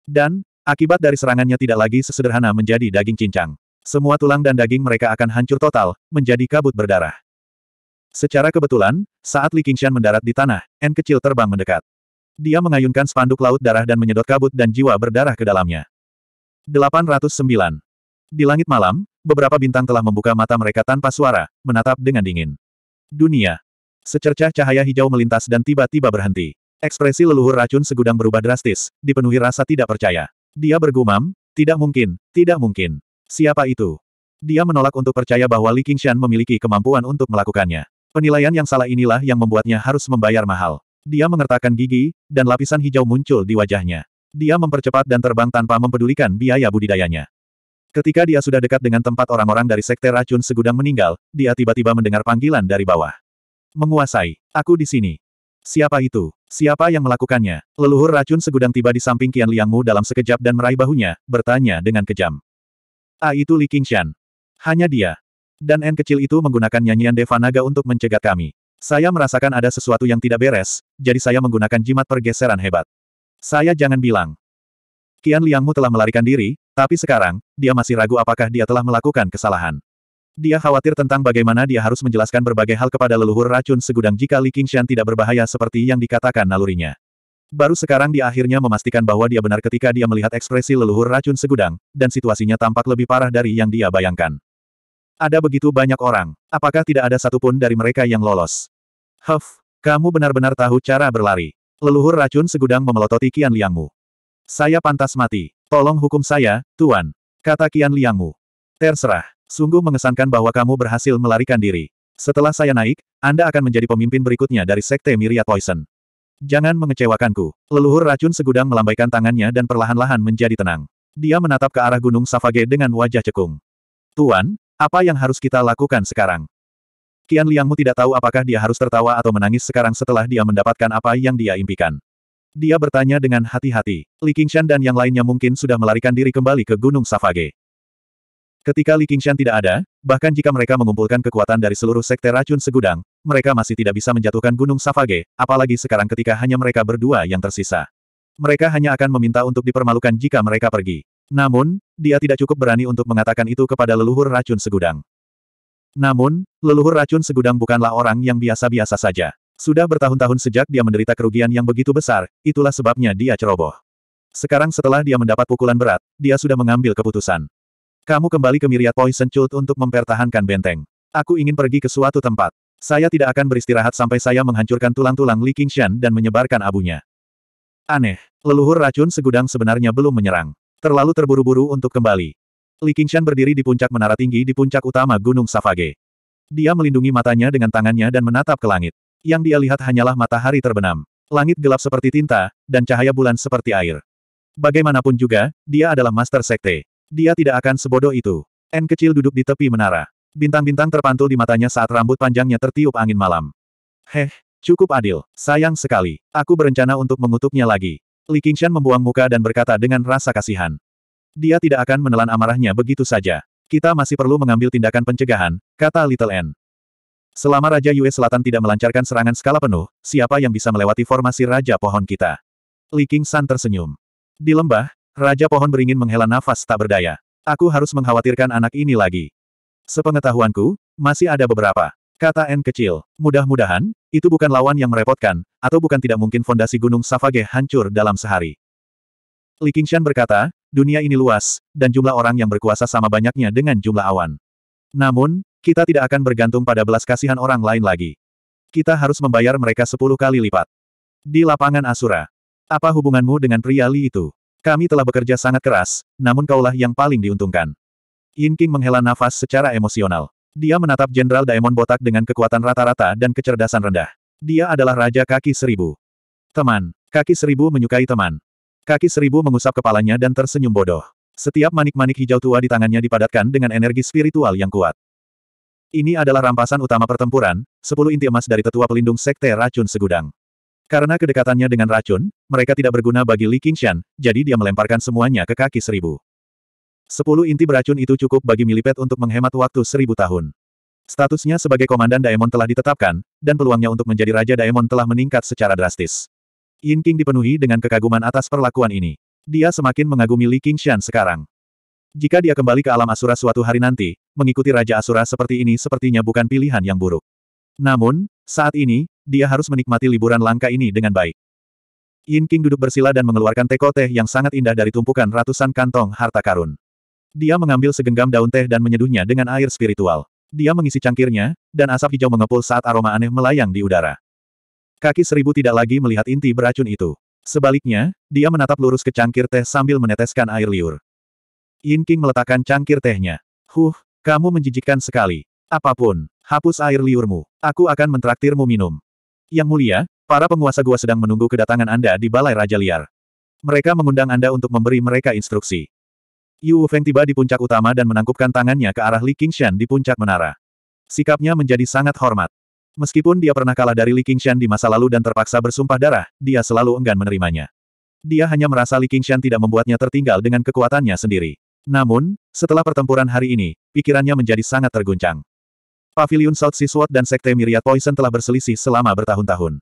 Dan, Akibat dari serangannya tidak lagi sesederhana menjadi daging cincang. Semua tulang dan daging mereka akan hancur total, menjadi kabut berdarah. Secara kebetulan, saat Li Qingshan mendarat di tanah, N kecil terbang mendekat. Dia mengayunkan spanduk laut darah dan menyedot kabut dan jiwa berdarah ke dalamnya. 809. Di langit malam, beberapa bintang telah membuka mata mereka tanpa suara, menatap dengan dingin. Dunia. Secercah cahaya hijau melintas dan tiba-tiba berhenti. Ekspresi leluhur racun segudang berubah drastis, dipenuhi rasa tidak percaya. Dia bergumam, tidak mungkin, tidak mungkin. Siapa itu? Dia menolak untuk percaya bahwa Li Qingshan memiliki kemampuan untuk melakukannya. Penilaian yang salah inilah yang membuatnya harus membayar mahal. Dia mengertakkan gigi, dan lapisan hijau muncul di wajahnya. Dia mempercepat dan terbang tanpa mempedulikan biaya budidayanya. Ketika dia sudah dekat dengan tempat orang-orang dari Sekte Racun Segudang meninggal, dia tiba-tiba mendengar panggilan dari bawah. Menguasai. Aku di sini. Siapa itu? Siapa yang melakukannya? Leluhur racun segudang tiba di samping Qian Liangmu dalam sekejap dan meraih bahunya, bertanya dengan kejam. Ah itu Li Qingshan. Hanya dia. Dan N kecil itu menggunakan nyanyian Deva Naga untuk mencegat kami. Saya merasakan ada sesuatu yang tidak beres, jadi saya menggunakan jimat pergeseran hebat. Saya jangan bilang. Qian Liangmu telah melarikan diri, tapi sekarang, dia masih ragu apakah dia telah melakukan kesalahan. Dia khawatir tentang bagaimana dia harus menjelaskan berbagai hal kepada leluhur racun segudang jika Li Qingshan tidak berbahaya seperti yang dikatakan nalurinya. Baru sekarang dia akhirnya memastikan bahwa dia benar ketika dia melihat ekspresi leluhur racun segudang, dan situasinya tampak lebih parah dari yang dia bayangkan. Ada begitu banyak orang, apakah tidak ada satupun dari mereka yang lolos? Huff, kamu benar-benar tahu cara berlari. Leluhur racun segudang memelototi Kian Liangmu. Saya pantas mati. Tolong hukum saya, Tuan. Kata Kian Liangmu. Terserah. Sungguh mengesankan bahwa kamu berhasil melarikan diri. Setelah saya naik, Anda akan menjadi pemimpin berikutnya dari Sekte Myriad Poison. Jangan mengecewakanku. Leluhur racun segudang melambaikan tangannya dan perlahan-lahan menjadi tenang. Dia menatap ke arah Gunung Savage dengan wajah cekung. Tuan, apa yang harus kita lakukan sekarang? Kian Liangmu tidak tahu apakah dia harus tertawa atau menangis sekarang setelah dia mendapatkan apa yang dia impikan. Dia bertanya dengan hati-hati. Li Qingshan dan yang lainnya mungkin sudah melarikan diri kembali ke Gunung Savage. Ketika Li Qingshan tidak ada, bahkan jika mereka mengumpulkan kekuatan dari seluruh sekte racun segudang, mereka masih tidak bisa menjatuhkan Gunung Savage, apalagi sekarang ketika hanya mereka berdua yang tersisa. Mereka hanya akan meminta untuk dipermalukan jika mereka pergi. Namun, dia tidak cukup berani untuk mengatakan itu kepada leluhur racun segudang. Namun, leluhur racun segudang bukanlah orang yang biasa-biasa saja. Sudah bertahun-tahun sejak dia menderita kerugian yang begitu besar, itulah sebabnya dia ceroboh. Sekarang setelah dia mendapat pukulan berat, dia sudah mengambil keputusan. Kamu kembali ke Myriad Poison Cult untuk mempertahankan benteng. Aku ingin pergi ke suatu tempat. Saya tidak akan beristirahat sampai saya menghancurkan tulang-tulang Li Qingshan dan menyebarkan abunya. Aneh, leluhur racun segudang sebenarnya belum menyerang. Terlalu terburu-buru untuk kembali. Li Qingshan berdiri di puncak menara tinggi di puncak utama Gunung Savage. Dia melindungi matanya dengan tangannya dan menatap ke langit. Yang dia lihat hanyalah matahari terbenam. Langit gelap seperti tinta, dan cahaya bulan seperti air. Bagaimanapun juga, dia adalah Master Sekte. Dia tidak akan sebodoh itu. N kecil duduk di tepi menara. Bintang-bintang terpantul di matanya saat rambut panjangnya tertiup angin malam. Heh, Cukup adil. Sayang sekali. Aku berencana untuk mengutuknya lagi. Li Qingshan membuang muka dan berkata dengan rasa kasihan. Dia tidak akan menelan amarahnya begitu saja. Kita masih perlu mengambil tindakan pencegahan, kata Little N. Selama Raja Yue Selatan tidak melancarkan serangan skala penuh, siapa yang bisa melewati formasi Raja Pohon kita? Li Qingshan tersenyum. Di lembah, Raja Pohon beringin menghela nafas tak berdaya. Aku harus mengkhawatirkan anak ini lagi. Sepengetahuanku, masih ada beberapa. Kata N kecil, mudah-mudahan, itu bukan lawan yang merepotkan, atau bukan tidak mungkin fondasi Gunung Savage hancur dalam sehari. Li Qingshan berkata, dunia ini luas, dan jumlah orang yang berkuasa sama banyaknya dengan jumlah awan. Namun, kita tidak akan bergantung pada belas kasihan orang lain lagi. Kita harus membayar mereka sepuluh kali lipat. Di lapangan Asura. Apa hubunganmu dengan pria Li itu? Kami telah bekerja sangat keras, namun kaulah yang paling diuntungkan. Yin King menghela nafas secara emosional. Dia menatap Jenderal Daemon Botak dengan kekuatan rata-rata dan kecerdasan rendah. Dia adalah Raja Kaki Seribu. Teman. Kaki Seribu menyukai teman. Kaki Seribu mengusap kepalanya dan tersenyum bodoh. Setiap manik-manik hijau tua di tangannya dipadatkan dengan energi spiritual yang kuat. Ini adalah rampasan utama pertempuran, sepuluh inti emas dari tetua pelindung sekte racun segudang. Karena kedekatannya dengan racun, mereka tidak berguna bagi Li Qingshan, jadi dia melemparkan semuanya ke kaki seribu. Sepuluh inti beracun itu cukup bagi Milipet untuk menghemat waktu seribu tahun. Statusnya sebagai Komandan Daemon telah ditetapkan, dan peluangnya untuk menjadi Raja Daemon telah meningkat secara drastis. Yin King dipenuhi dengan kekaguman atas perlakuan ini. Dia semakin mengagumi Li Qingshan sekarang. Jika dia kembali ke alam Asura suatu hari nanti, mengikuti Raja Asura seperti ini sepertinya bukan pilihan yang buruk. Namun, saat ini, dia harus menikmati liburan langka ini dengan baik. Yin King duduk bersila dan mengeluarkan teko teh yang sangat indah dari tumpukan ratusan kantong harta karun. Dia mengambil segenggam daun teh dan menyeduhnya dengan air spiritual. Dia mengisi cangkirnya, dan asap hijau mengepul saat aroma aneh melayang di udara. Kaki seribu tidak lagi melihat inti beracun itu. Sebaliknya, dia menatap lurus ke cangkir teh sambil meneteskan air liur. Yin King meletakkan cangkir tehnya. Huh, kamu menjijikkan sekali. Apa pun, hapus air liurmu. Aku akan mentraktirmu minum. Yang mulia, para penguasa gua sedang menunggu kedatangan Anda di Balai Raja Liar. Mereka mengundang Anda untuk memberi mereka instruksi. Yu Feng tiba di puncak utama dan menangkupkan tangannya ke arah Li Qingshan di puncak menara. Sikapnya menjadi sangat hormat. Meskipun dia pernah kalah dari Li Qingshan di masa lalu dan terpaksa bersumpah darah, dia selalu enggan menerimanya. Dia hanya merasa Li Qingshan tidak membuatnya tertinggal dengan kekuatannya sendiri. Namun, setelah pertempuran hari ini, pikirannya menjadi sangat terguncang. Pavilion South Sea Sword dan Sekte Myriad Poison telah berselisih selama bertahun-tahun.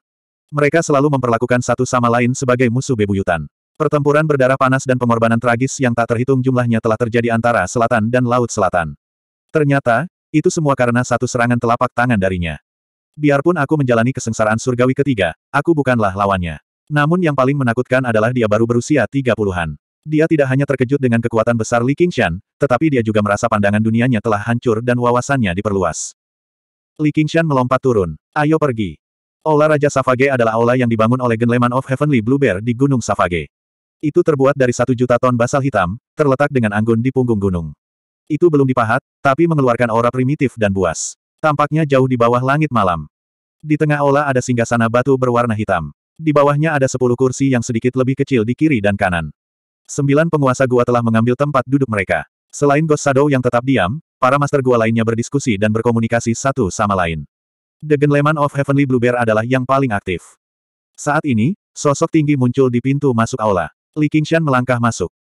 Mereka selalu memperlakukan satu sama lain sebagai musuh bebuyutan. Pertempuran berdarah panas dan pengorbanan tragis yang tak terhitung jumlahnya telah terjadi antara selatan dan laut selatan. Ternyata, itu semua karena satu serangan telapak tangan darinya. Biarpun aku menjalani kesengsaraan surgawi ketiga, aku bukanlah lawannya. Namun yang paling menakutkan adalah dia baru berusia tiga puluhan. Dia tidak hanya terkejut dengan kekuatan besar Li Qingshan, tetapi dia juga merasa pandangan dunianya telah hancur dan wawasannya diperluas. Li Qingshan melompat turun. Ayo pergi. Aula Raja Savage adalah aula yang dibangun oleh Genleman of Heavenly Blue Bear di Gunung Savage. Itu terbuat dari satu juta ton basal hitam, terletak dengan anggun di punggung gunung. Itu belum dipahat, tapi mengeluarkan aura primitif dan buas. Tampaknya jauh di bawah langit malam. Di tengah aula ada singgasana batu berwarna hitam. Di bawahnya ada sepuluh kursi yang sedikit lebih kecil di kiri dan kanan. Sembilan penguasa gua telah mengambil tempat duduk mereka. Selain Ghost Shadow yang tetap diam, para master gua lainnya berdiskusi dan berkomunikasi satu sama lain. The Genleman of Heavenly Blue Bear adalah yang paling aktif. Saat ini, sosok tinggi muncul di pintu masuk aula. Li Qingshan melangkah masuk.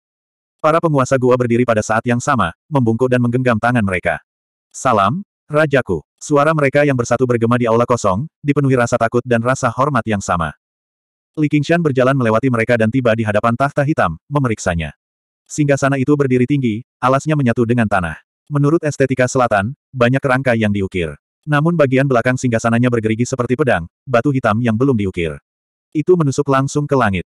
Para penguasa gua berdiri pada saat yang sama, membungkuk dan menggenggam tangan mereka. Salam, Rajaku. Suara mereka yang bersatu bergema di aula kosong, dipenuhi rasa takut dan rasa hormat yang sama. Li Qingshan berjalan melewati mereka dan tiba di hadapan tahta hitam, memeriksanya. Singgasana itu berdiri tinggi, alasnya menyatu dengan tanah. Menurut estetika selatan, banyak rangka yang diukir. Namun bagian belakang singgasananya bergerigi seperti pedang, batu hitam yang belum diukir. Itu menusuk langsung ke langit.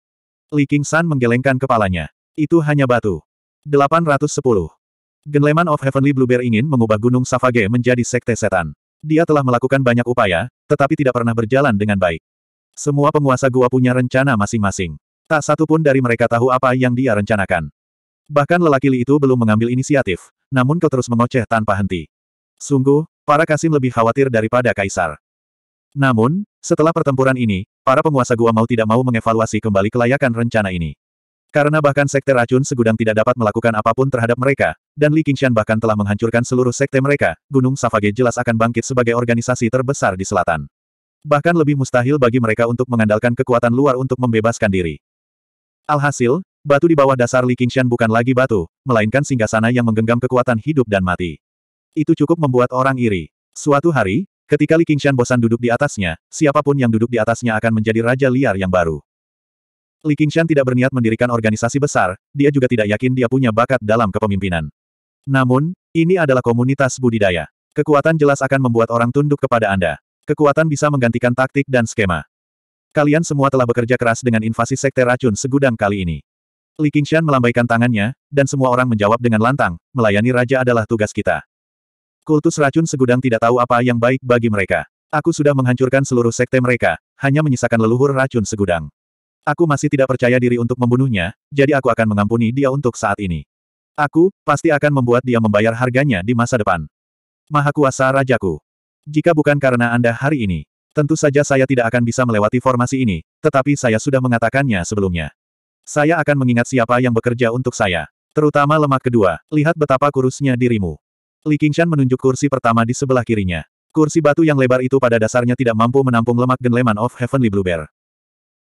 Li King San menggelengkan kepalanya. Itu hanya batu. 810. Genleman of Heavenly Bluebear ingin mengubah Gunung Savage menjadi sekte setan. Dia telah melakukan banyak upaya, tetapi tidak pernah berjalan dengan baik. Semua penguasa gua punya rencana masing-masing. Tak satu pun dari mereka tahu apa yang dia rencanakan. Bahkan lelaki Li itu belum mengambil inisiatif, namun kau terus mengoceh tanpa henti. Sungguh, para Kasim lebih khawatir daripada Kaisar. Namun, setelah pertempuran ini, para penguasa gua mau tidak mau mengevaluasi kembali kelayakan rencana ini. Karena bahkan sekte racun segudang tidak dapat melakukan apa pun terhadap mereka, dan Li Qingshan bahkan telah menghancurkan seluruh sekte mereka, Gunung Savage jelas akan bangkit sebagai organisasi terbesar di selatan. Bahkan lebih mustahil bagi mereka untuk mengandalkan kekuatan luar untuk membebaskan diri. Alhasil, batu di bawah dasar Li Qingshan bukan lagi batu, melainkan singgasana yang menggenggam kekuatan hidup dan mati. Itu cukup membuat orang iri. Suatu hari, ketika Li Qingshan bosan duduk di atasnya, siapa pun yang duduk di atasnya akan menjadi raja liar yang baru. Li Qingshan tidak berniat mendirikan organisasi besar, dia juga tidak yakin dia punya bakat dalam kepemimpinan. Namun, ini adalah komunitas budidaya. Kekuatan jelas akan membuat orang tunduk kepada Anda. Kekuatan bisa menggantikan taktik dan skema. Kalian semua telah bekerja keras dengan invasi sekte racun segudang kali ini. Li Qingshan melambaikan tangannya, dan semua orang menjawab dengan lantang, melayani raja adalah tugas kita. Kultus racun segudang tidak tahu apa yang baik bagi mereka. Aku sudah menghancurkan seluruh sekte mereka, hanya menyisakan leluhur racun segudang. Aku masih tidak percaya diri untuk membunuhnya, jadi aku akan mengampuni dia untuk saat ini. Aku, pasti akan membuat dia membayar harganya di masa depan. Maha Kuasa Rajaku. Jika bukan karena Anda hari ini, tentu saja saya tidak akan bisa melewati formasi ini, tetapi saya sudah mengatakannya sebelumnya. Saya akan mengingat siapa yang bekerja untuk saya. Terutama lemak kedua, lihat betapa kurusnya dirimu. Li Qingshan menunjuk kursi pertama di sebelah kirinya. Kursi batu yang lebar itu pada dasarnya tidak mampu menampung lemak Genleman of Heavenly Bluebear.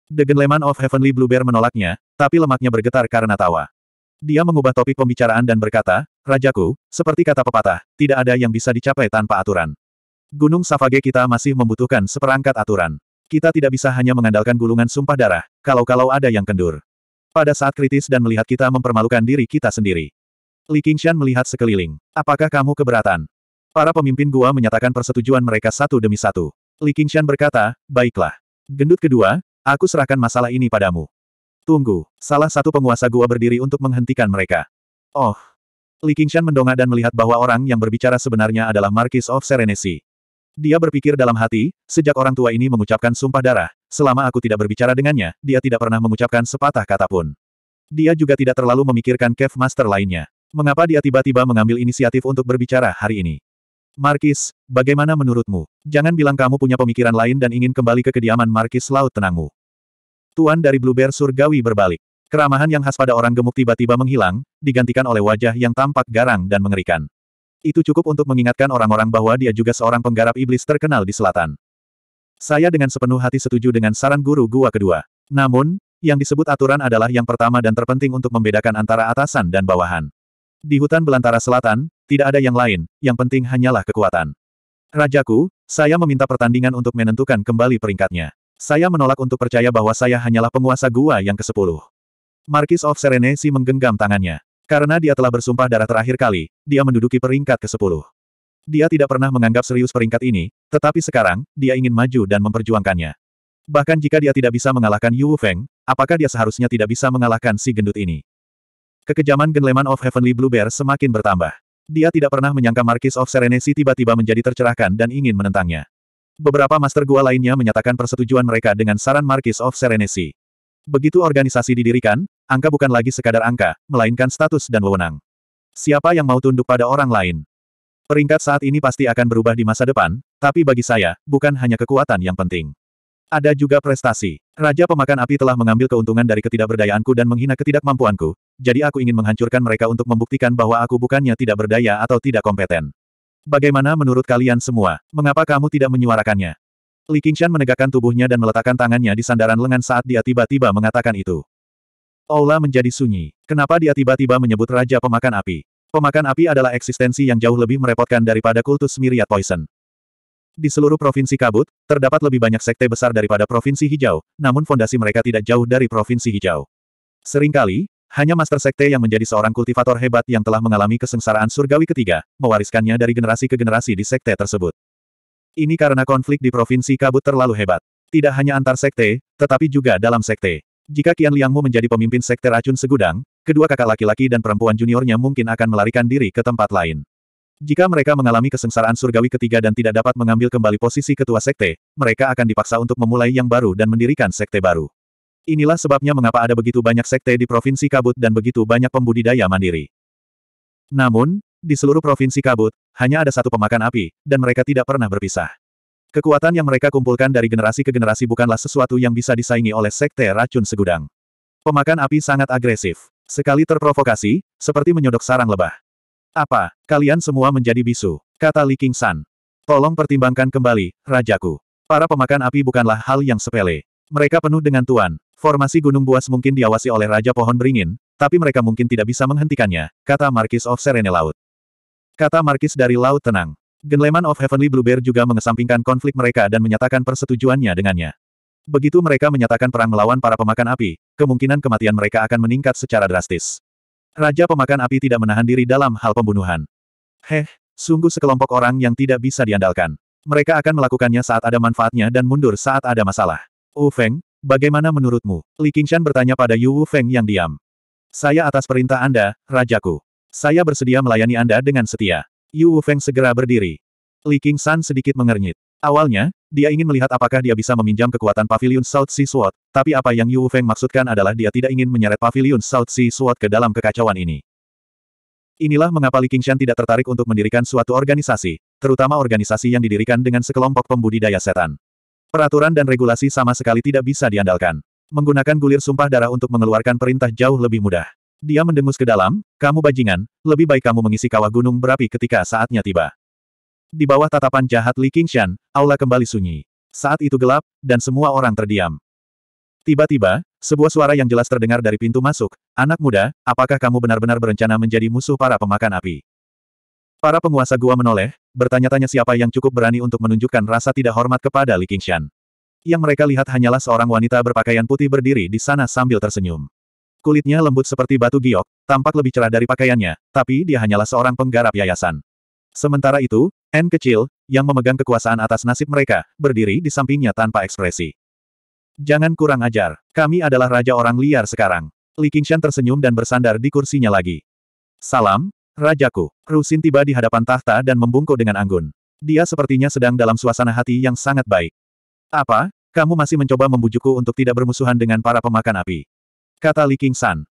The Genleman of Heavenly Bluebear menolaknya, tapi lemaknya bergetar karena tawa. Dia mengubah topik pembicaraan dan berkata, Rajaku, seperti kata pepatah, tidak ada yang bisa dicapai tanpa aturan. Gunung Savage kita masih membutuhkan seperangkat aturan. Kita tidak bisa hanya mengandalkan gulungan sumpah darah, kalau-kalau ada yang kendur. Pada saat kritis dan melihat kita mempermalukan diri kita sendiri. Li Qingshan melihat sekeliling. Apakah kamu keberatan? Para pemimpin gua menyatakan persetujuan mereka satu demi satu. Li Qingshan berkata, baiklah. Gendut kedua, Aku serahkan masalah ini padamu. Tunggu, salah satu penguasa gua berdiri untuk menghentikan mereka. Oh. Li Qingshan mendongak dan melihat bahwa orang yang berbicara sebenarnya adalah Marquis of Serenesi. Dia berpikir dalam hati, sejak orang tua ini mengucapkan sumpah darah, selama aku tidak berbicara dengannya, dia tidak pernah mengucapkan sepatah kata pun. Dia juga tidak terlalu memikirkan Cave Master lainnya. Mengapa dia tiba-tiba mengambil inisiatif untuk berbicara hari ini? Markis, bagaimana menurutmu? Jangan bilang kamu punya pemikiran lain dan ingin kembali ke kediaman Markis Laut Tenangmu. Tuan dari Bluebear Surgawi berbalik. Keramahan yang khas pada orang gemuk tiba-tiba menghilang, digantikan oleh wajah yang tampak garang dan mengerikan. Itu cukup untuk mengingatkan orang-orang bahwa dia juga seorang penggarap iblis terkenal di selatan. Saya dengan sepenuh hati setuju dengan saran guru gua kedua. Namun, yang disebut aturan adalah yang pertama dan terpenting untuk membedakan antara atasan dan bawahan. Di hutan belantara selatan, tidak ada yang lain, yang penting hanyalah kekuatan. Rajaku, saya meminta pertandingan untuk menentukan kembali peringkatnya. Saya menolak untuk percaya bahwa saya hanyalah penguasa gua yang ke-10. Marquis of Serenesi menggenggam tangannya. Karena dia telah bersumpah darah terakhir kali, dia menduduki peringkat ke-10. Dia tidak pernah menganggap serius peringkat ini, tetapi sekarang, dia ingin maju dan memperjuangkannya. Bahkan jika dia tidak bisa mengalahkan Yu Feng, apakah dia seharusnya tidak bisa mengalahkan si gendut ini? Kekejaman Genleman of Heavenly Bluebear semakin bertambah. Dia tidak pernah menyangka Marquis of Serenesi tiba-tiba menjadi tercerahkan dan ingin menentangnya. Beberapa master gua lainnya menyatakan persetujuan mereka dengan saran Marquis of Serenesi. Begitu organisasi didirikan, angka bukan lagi sekadar angka, melainkan status dan wewenang. Siapa yang mau tunduk pada orang lain? Peringkat saat ini pasti akan berubah di masa depan, tapi bagi saya, bukan hanya kekuatan yang penting. Ada juga prestasi. Raja Pemakan Api telah mengambil keuntungan dari ketidakberdayaanku dan menghina ketidakmampuanku, jadi aku ingin menghancurkan mereka untuk membuktikan bahwa aku bukannya tidak berdaya atau tidak kompeten. Bagaimana menurut kalian semua? Mengapa kamu tidak menyuarakannya? Li Qingshan menegakkan tubuhnya dan meletakkan tangannya di sandaran lengan saat dia tiba-tiba mengatakan itu. Aula menjadi sunyi. Kenapa dia tiba-tiba menyebut Raja Pemakan Api? Pemakan api adalah eksistensi yang jauh lebih merepotkan daripada kultus Myriad Poison. Di seluruh provinsi kabut, terdapat lebih banyak sekte besar daripada provinsi hijau, namun fondasi mereka tidak jauh dari provinsi hijau. Seringkali, hanya master sekte yang menjadi seorang kultivator hebat yang telah mengalami kesengsaraan surgawi ketiga, mewariskannya dari generasi ke generasi di sekte tersebut. Ini karena konflik di provinsi kabut terlalu hebat. Tidak hanya antar sekte, tetapi juga dalam sekte. Jika Kian Liangmu menjadi pemimpin sekte racun segudang, kedua kakak laki-laki dan perempuan juniornya mungkin akan melarikan diri ke tempat lain. Jika mereka mengalami kesengsaraan surgawi ketiga dan tidak dapat mengambil kembali posisi ketua sekte, mereka akan dipaksa untuk memulai yang baru dan mendirikan sekte baru. Inilah sebabnya mengapa ada begitu banyak sekte di Provinsi Kabut dan begitu banyak pembudidaya mandiri. Namun, di seluruh Provinsi Kabut, hanya ada satu pemakan api, dan mereka tidak pernah berpisah. Kekuatan yang mereka kumpulkan dari generasi ke generasi bukanlah sesuatu yang bisa disaingi oleh sekte racun segudang. Pemakan api sangat agresif. Sekali terprovokasi, seperti menyodok sarang lebah. Apa, kalian semua menjadi bisu? Kata Li King San. Tolong pertimbangkan kembali, Rajaku. Para pemakan api bukanlah hal yang sepele. Mereka penuh dengan tuan. Formasi Gunung Buas mungkin diawasi oleh Raja Pohon Beringin, tapi mereka mungkin tidak bisa menghentikannya, kata Marquis of Serene Laut. Kata Marquis dari Laut Tenang. Genleman of Heavenly Bluebear juga mengesampingkan konflik mereka dan menyatakan persetujuannya dengannya. Begitu mereka menyatakan perang melawan para pemakan api, kemungkinan kematian mereka akan meningkat secara drastis. Raja pemakan api tidak menahan diri dalam hal pembunuhan. Heh, sungguh sekelompok orang yang tidak bisa diandalkan. Mereka akan melakukannya saat ada manfaatnya dan mundur saat ada masalah. Wu Feng, bagaimana menurutmu? Li Qingshan bertanya pada Yu Wu Feng yang diam. Saya atas perintah Anda, Rajaku. Saya bersedia melayani Anda dengan setia. Yu Feng segera berdiri. Li Qingshan sedikit mengernyit. Awalnya, dia ingin melihat apakah dia bisa meminjam kekuatan Pavilion South Sea Sword, tapi apa yang Yu Feng maksudkan adalah dia tidak ingin menyeret Pavilion South Sea Sword ke dalam kekacauan ini. Inilah mengapa Li Qingshan tidak tertarik untuk mendirikan suatu organisasi, terutama organisasi yang didirikan dengan sekelompok pembudidaya setan. Peraturan dan regulasi sama sekali tidak bisa diandalkan. Menggunakan gulir sumpah darah untuk mengeluarkan perintah jauh lebih mudah. Dia mendengus ke dalam, kamu bajingan, lebih baik kamu mengisi kawah gunung berapi ketika saatnya tiba. Di bawah tatapan jahat Li Qingshan, aula kembali sunyi. Saat itu gelap, dan semua orang terdiam. Tiba-tiba, sebuah suara yang jelas terdengar dari pintu masuk. Anak muda, apakah kamu benar-benar berencana menjadi musuh para pemakan api? Para penguasa gua menoleh, bertanya-tanya siapa yang cukup berani untuk menunjukkan rasa tidak hormat kepada Li Qingshan. Yang mereka lihat hanyalah seorang wanita berpakaian putih berdiri di sana sambil tersenyum. Kulitnya lembut seperti batu giok, tampak lebih cerah dari pakaiannya, tapi dia hanyalah seorang penggarap yayasan. Sementara itu, N kecil, yang memegang kekuasaan atas nasib mereka, berdiri di sampingnya tanpa ekspresi. Jangan kurang ajar. Kami adalah raja orang liar sekarang. Li Qingshan tersenyum dan bersandar di kursinya lagi. Salam, Rajaku. Rusin tiba di hadapan tahta dan membungkuk dengan anggun. Dia sepertinya sedang dalam suasana hati yang sangat baik. Apa? Kamu masih mencoba membujukku untuk tidak bermusuhan dengan para pemakan api. Kata Li Qingshan.